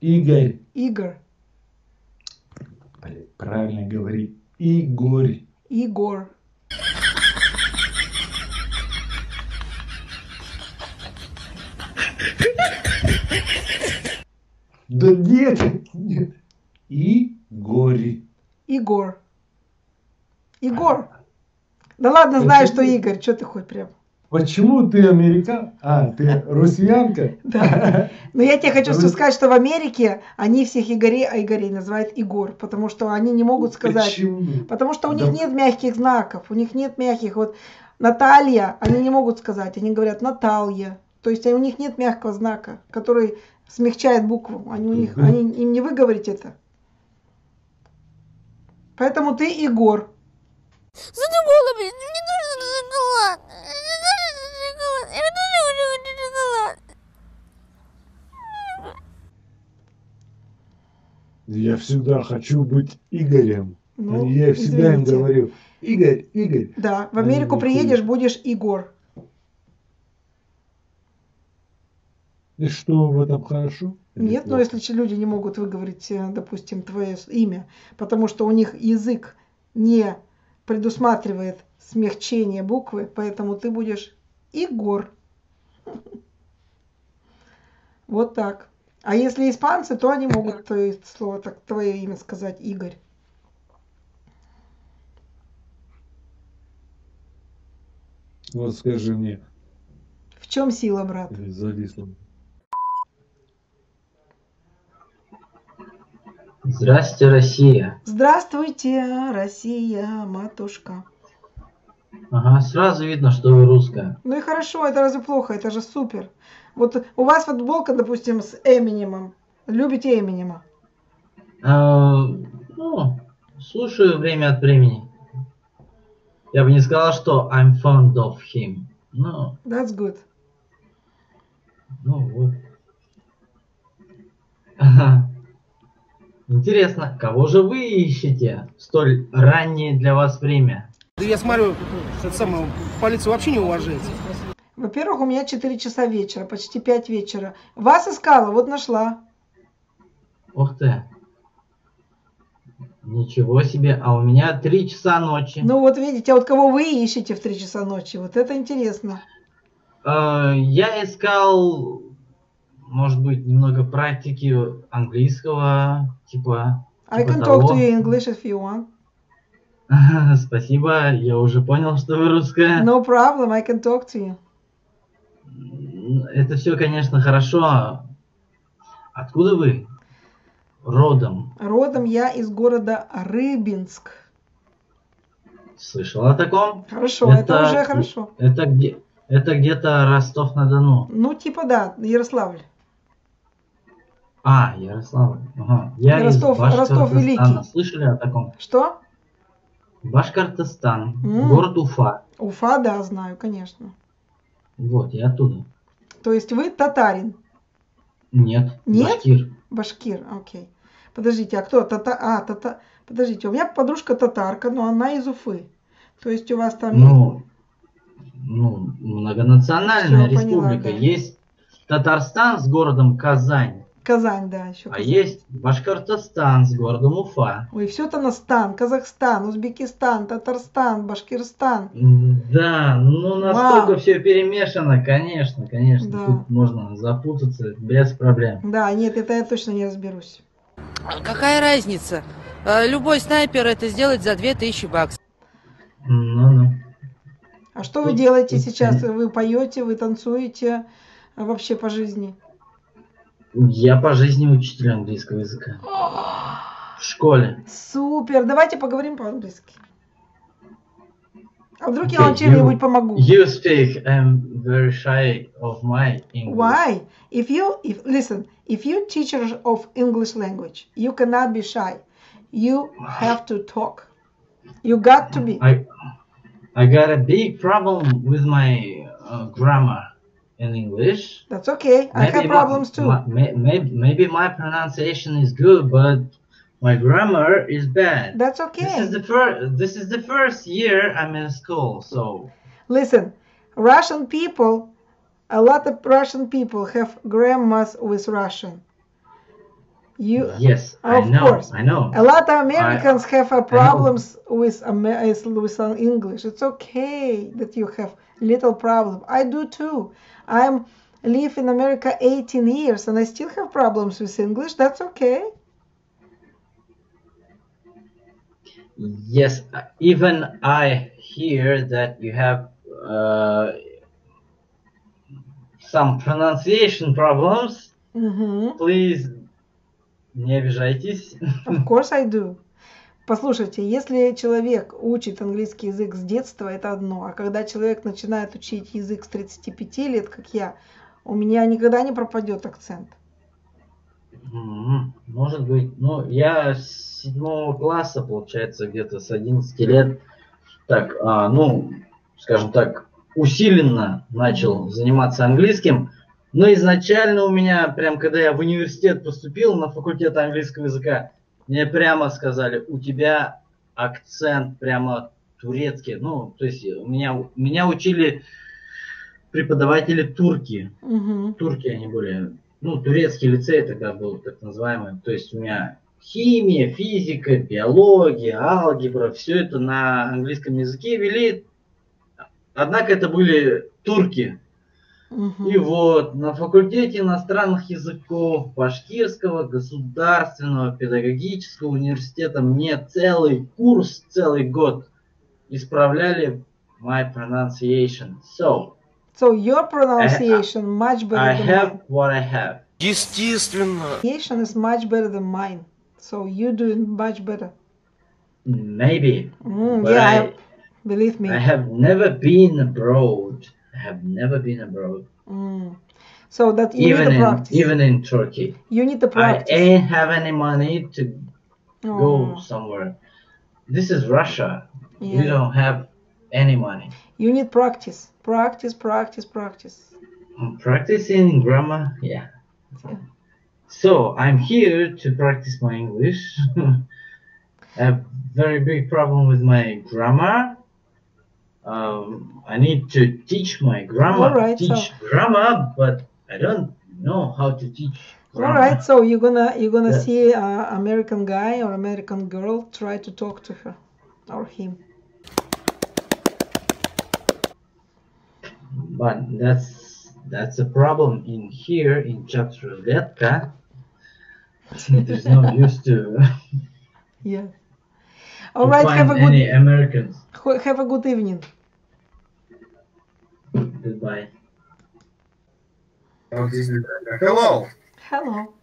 Игорь. Игорь. Блин, правильно говори. Игорь. Игорь. Да нет, нет. Игорь. Игорь. Игорь. Да ладно, знаю, что Игорь. Что ты хоть прям? Почему ты американ? А, ты россиянка? Да. Но я тебе хочу что сказать, что в Америке они всех Игорей, а Игорей называют Игорь, потому что они не могут сказать. Почему? Потому что у Да. них нет мягких знаков, у них нет мягких. Вот Наталья, они не могут сказать, они говорят Наталья. То есть у них нет мягкого знака, который смягчает букву. Они у них, они, им не выговорить это. Поэтому ты Егор. Задумала, блин, мне нужен шоколад. Мне нужен шоколад. Я тоже хочу шоколад. Я всегда хочу быть Игорем. Ну, я всегда им говорю, Игорь, Игорь. Да, в Америку приедешь, будешь Егор. И что в этом хорошо? Нет, но плохо? если люди не могут выговорить, э, допустим, твое имя, потому что у них язык не предусматривает смягчение буквы, поэтому ты будешь Егор. Вот так. А если испанцы, то они могут твое слово, так, твое имя сказать Игорь. Вот скажи мне, В чем сила, брат? зависло. Здрасте, Россия. Здравствуйте, Россия, матушка. Ага, сразу видно, что вы русская. Ну и хорошо, это разве плохо? Это же супер. Вот у вас футболка, допустим, с Эминемом. Любите Эминема? А, ну, слушаю время от времени. Я бы не сказал, что I'm fond of him. Ну, That's good. ну вот. Ага. Интересно, кого же вы ищете в столь раннее для вас время? Да я смотрю, это самое, полицию вообще не уважаете. Во-первых, у меня 4 часа вечера, почти 5 вечера. Вас искала, вот нашла. Ух ты. Ничего себе, а у меня три часа ночи. Ну вот видите, а вот кого вы ищете в 3 часа ночи? Вот это интересно. Э, Я искал, может быть, немного практики английского, типа... I типа can того. talk to you English if you want. Спасибо, я уже понял, что вы русская. No problem, I can talk to you. Это все, конечно, хорошо. Откуда вы? Родом. Родом я из города Рыбинск. Слышал о таком? Хорошо, это, уже хорошо. Это где? Это где-то Ростов-на-Дону. Ну, типа да, Ярославль. А, Ярославль. Ага. Я Ростов-. Ростов Великий. Слышали о таком? Что? Башкортостан. М. Город Уфа. Уфа, да, знаю, конечно. Вот, я оттуда. То есть вы татарин? Нет, Нет? башкир. Башкир, окей. Подождите, а кто? Тата... А, тата... Подождите, у меня подружка татарка, но она из Уфы. То есть у вас там... Ну, ну, многонациональная поняла, республика. да. Есть Татарстан с городом Казань, Казань, да, еще. а есть Башкортостан с городом Уфа. Ой, все это на стан. Казахстан, Узбекистан, Татарстан, Башкирстан. Да, ну настолько Вау. все перемешано, конечно, конечно. Да. Тут можно запутаться без проблем. Да, нет, это я точно не разберусь. Какая разница? Э, Любой снайпер это сделает за 2000 баксов. Ну-ну. А что вы делаете сейчас? Вы поете, вы танцуете а вообще по жизни? Я по жизни учитель английского языка. В школе. Супер, давайте поговорим по-английски. А вдруг я Okay, вам чем-нибудь помогу? You speak. I'm very shy of my English. Why? If you, if listen, if you teacher of English language, you cannot be shy. You have to talk. You got to be. I I got a big problem with my uh, grammar in English. That's okay. I have Maybe my- problems too. my- may- may- maybe my pronunciation is good, but my grammar is bad. That's okay. This is the first. This is the first year I'm in school, so Listen, Russian people, a lot of Russian people have grandmas with Russian. You, yes, I of know. course. I know. A lot of Americans have uh, problems with with English. It's okay that you have little problem. I do too. I'm live in America 18 years and I still have problems with English. That's okay. Yes, uh, even I hear that you have uh, some pronunciation problems. Мгм. Please, не обижайтесь. Of course I do. Послушайте, если человек учит английский язык с детства, это одно, а когда человек начинает учить язык с 35 лет, как я, У меня никогда не пропадет акцент. Может быть. Ну, я с седьмого класса, получается, где-то с 11 лет, так, а, ну, скажем так, усиленно начал заниматься английским. Но изначально у меня, прям когда я в университет поступил на факультет английского языка, мне прямо сказали, у тебя акцент прямо турецкий. Ну, то есть у меня, меня учили преподаватели турки. Мгм. Турки они были, ну, турецкий лицей тогда был так называемый. То есть у меня химия, физика, биология, алгебра, все это на английском языке вели. Однако это были турки. Мгм. И вот на факультете иностранных языков Башкирского государственного педагогического университета мне целый курс, целый год исправляли my pronunciation. So, So your pronunciation much better I than have mine. what I have. Естественно. Pronunciation is much better than mine. So you doing much better. Maybe. Mm, but yeah, I, I, believe me. I have never been abroad. Have never been abroad. Mm. So that you even need to in even in Turkey. You need to I ain't have any money to go Oh. somewhere. This is Russia. We Yeah. don't have any money. You need practice. Practice, practice, practice. I'm practicing grammar, yeah. So I'm here to practice my English. I have very big problem with my grammar. Um, I need to teach my grammar. Alright, teach so- grammar, but I don't know how to teach All grammar. right. So you're gonna you're gonna Yeah. see an American guy or American girl try to talk to her or him. But that's that's a problem in here in Chatroletka. There's no use to, Yeah. All right. Have a good. any Americans. have a good evening. Goodbye. Hello. Hello.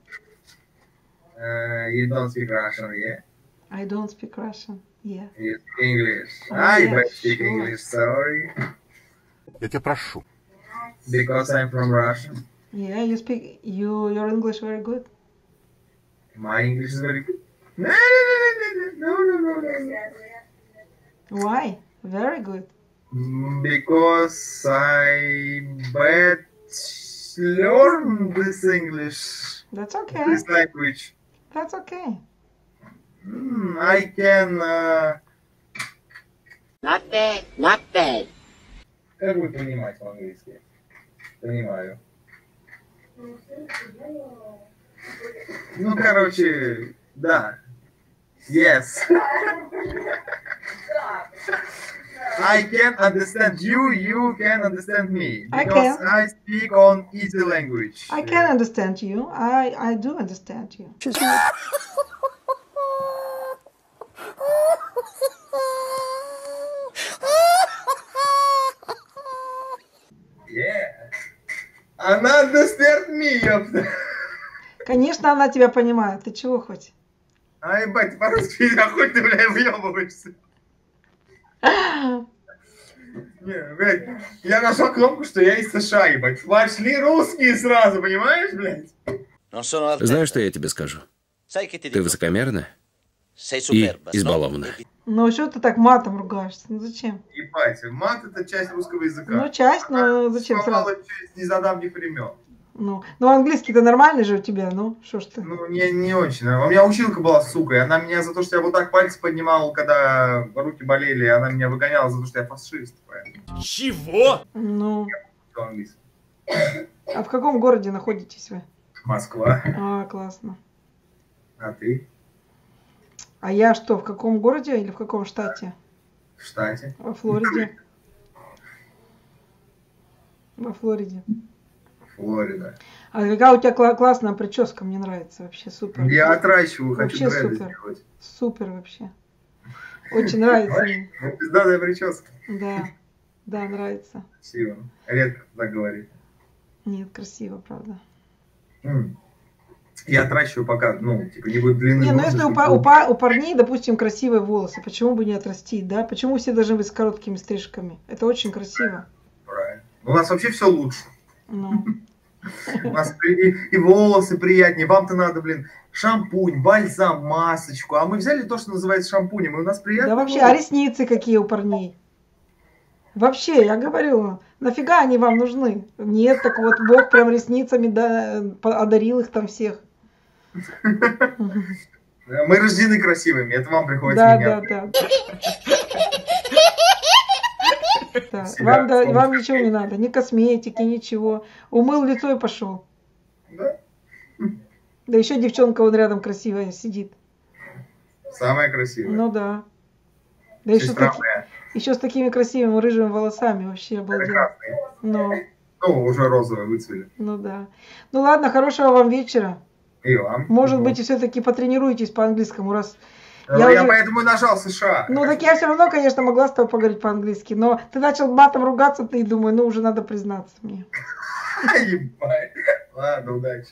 Uh, you don't speak Russian, yeah? I don't speak Russian. Yeah. You speak English. Oh, I yeah, but speak sure. English, sorry. Я тебя прошу. Because I'm from Russia. Yeah. You speak you your English very good. My English is very good. No, no, no, no, no, no, no. Why? Very good. Mm, Because I bad learn this English, That's okay. this language. That's okay. Mm, I can... Uh... Not bad, not bad. Как вы понимаете по-английски? Понимаю. Ну, короче, да. Yes. I can understand you, you can understand me. I Because can. I speak on easy language. I can understand you. I I do understand you. Yeah. Она understand me, ёпта. Конечно, она тебя понимает. Ты чего хоть? А, ебать, ты по-русски а хоть ты, бля, въебываешься. Не, блядь, я нашел кнопку, что я из США, ебать. Пошли русские сразу, понимаешь, блядь? Знаешь, что я тебе скажу? Ты высокомерна и избалована. Ну что ты так матом ругаешься? Ну зачем? Ебать, мат это часть русского языка. Ну часть, но зачем сразу? из незадавних времен. Ну, ну английский-то нормальный же у тебя, ну что ж ты? Ну, не, не очень. У меня училка была, сука, и она меня за то, что я вот так пальцы поднимал, когда руки болели, она меня выгоняла за то, что я фашист. Чего? Ну, Английский. а в каком городе находитесь вы? Москва. А, классно. А ты? А я что, в каком городе или в каком штате? В штате. Во Флориде. Во Флориде. Флорида. А какая у тебя кла- классная прическа, мне нравится вообще супер. Я отращиваю, хочу Вообще супер. сделать. Супер вообще. Очень нравится мне. Ну, Пиздатая прическа. Да, да, нравится. Красиво. Редко так говорит. Нет, красиво, правда. Я отращиваю пока, ну, типа, не будет длины Не, ну если у, па- у па- у парней, допустим, красивые волосы, почему бы не отрастить, да? Почему все должны быть с короткими стрижками? Это очень красиво. Правильно. У нас вообще все лучше. Ну, У вас и, и волосы приятнее. Вам-то надо, блин, шампунь, бальзам, масочку. А мы взяли то, что называется шампунем, и у нас приятно. Да вообще, а ресницы какие у парней? Вообще, я говорю, нафига они вам нужны? Нет, так вот Бог прям ресницами да, одарил их там всех. Мы рождены красивыми, это вам приходится Да, меня. да, да. Да, Себя Вам, да, вам ничего не надо, ни косметики, ничего. Умыл лицо и пошел. Да. Да еще девчонка вон рядом красивая сидит. Самая красивая. Ну да. Да еще с, таки- еще с такими красивыми рыжими волосами вообще обалденно. Прекрасная. Ну, уже розовые выцвели. ну да. Ну ладно, хорошего вам вечера. И вам. Может быть, и все-таки потренируйтесь по-английскому, раз Я, я уже- поэтому и нажал США. Ну, так я все равно, конечно, могла с тобой поговорить по-английски, но ты начал матом ругаться, ты и думаю, ну, уже надо признаться мне. Ебать. Ладно, удачи.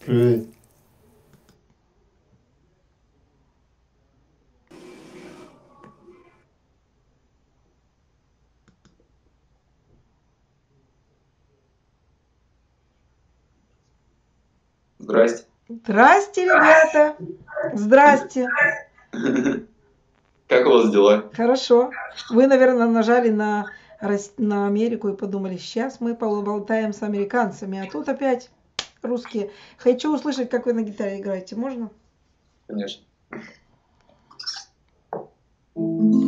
Привет. Здрасте. Здрасте, ребята. Здрасте. Как у вас дела? Хорошо. Вы, наверное, нажали на, на Америку и подумали, сейчас мы поболтаем с американцами, а тут опять русские. Хочу услышать, как вы на гитаре играете. Можно? Конечно. Thank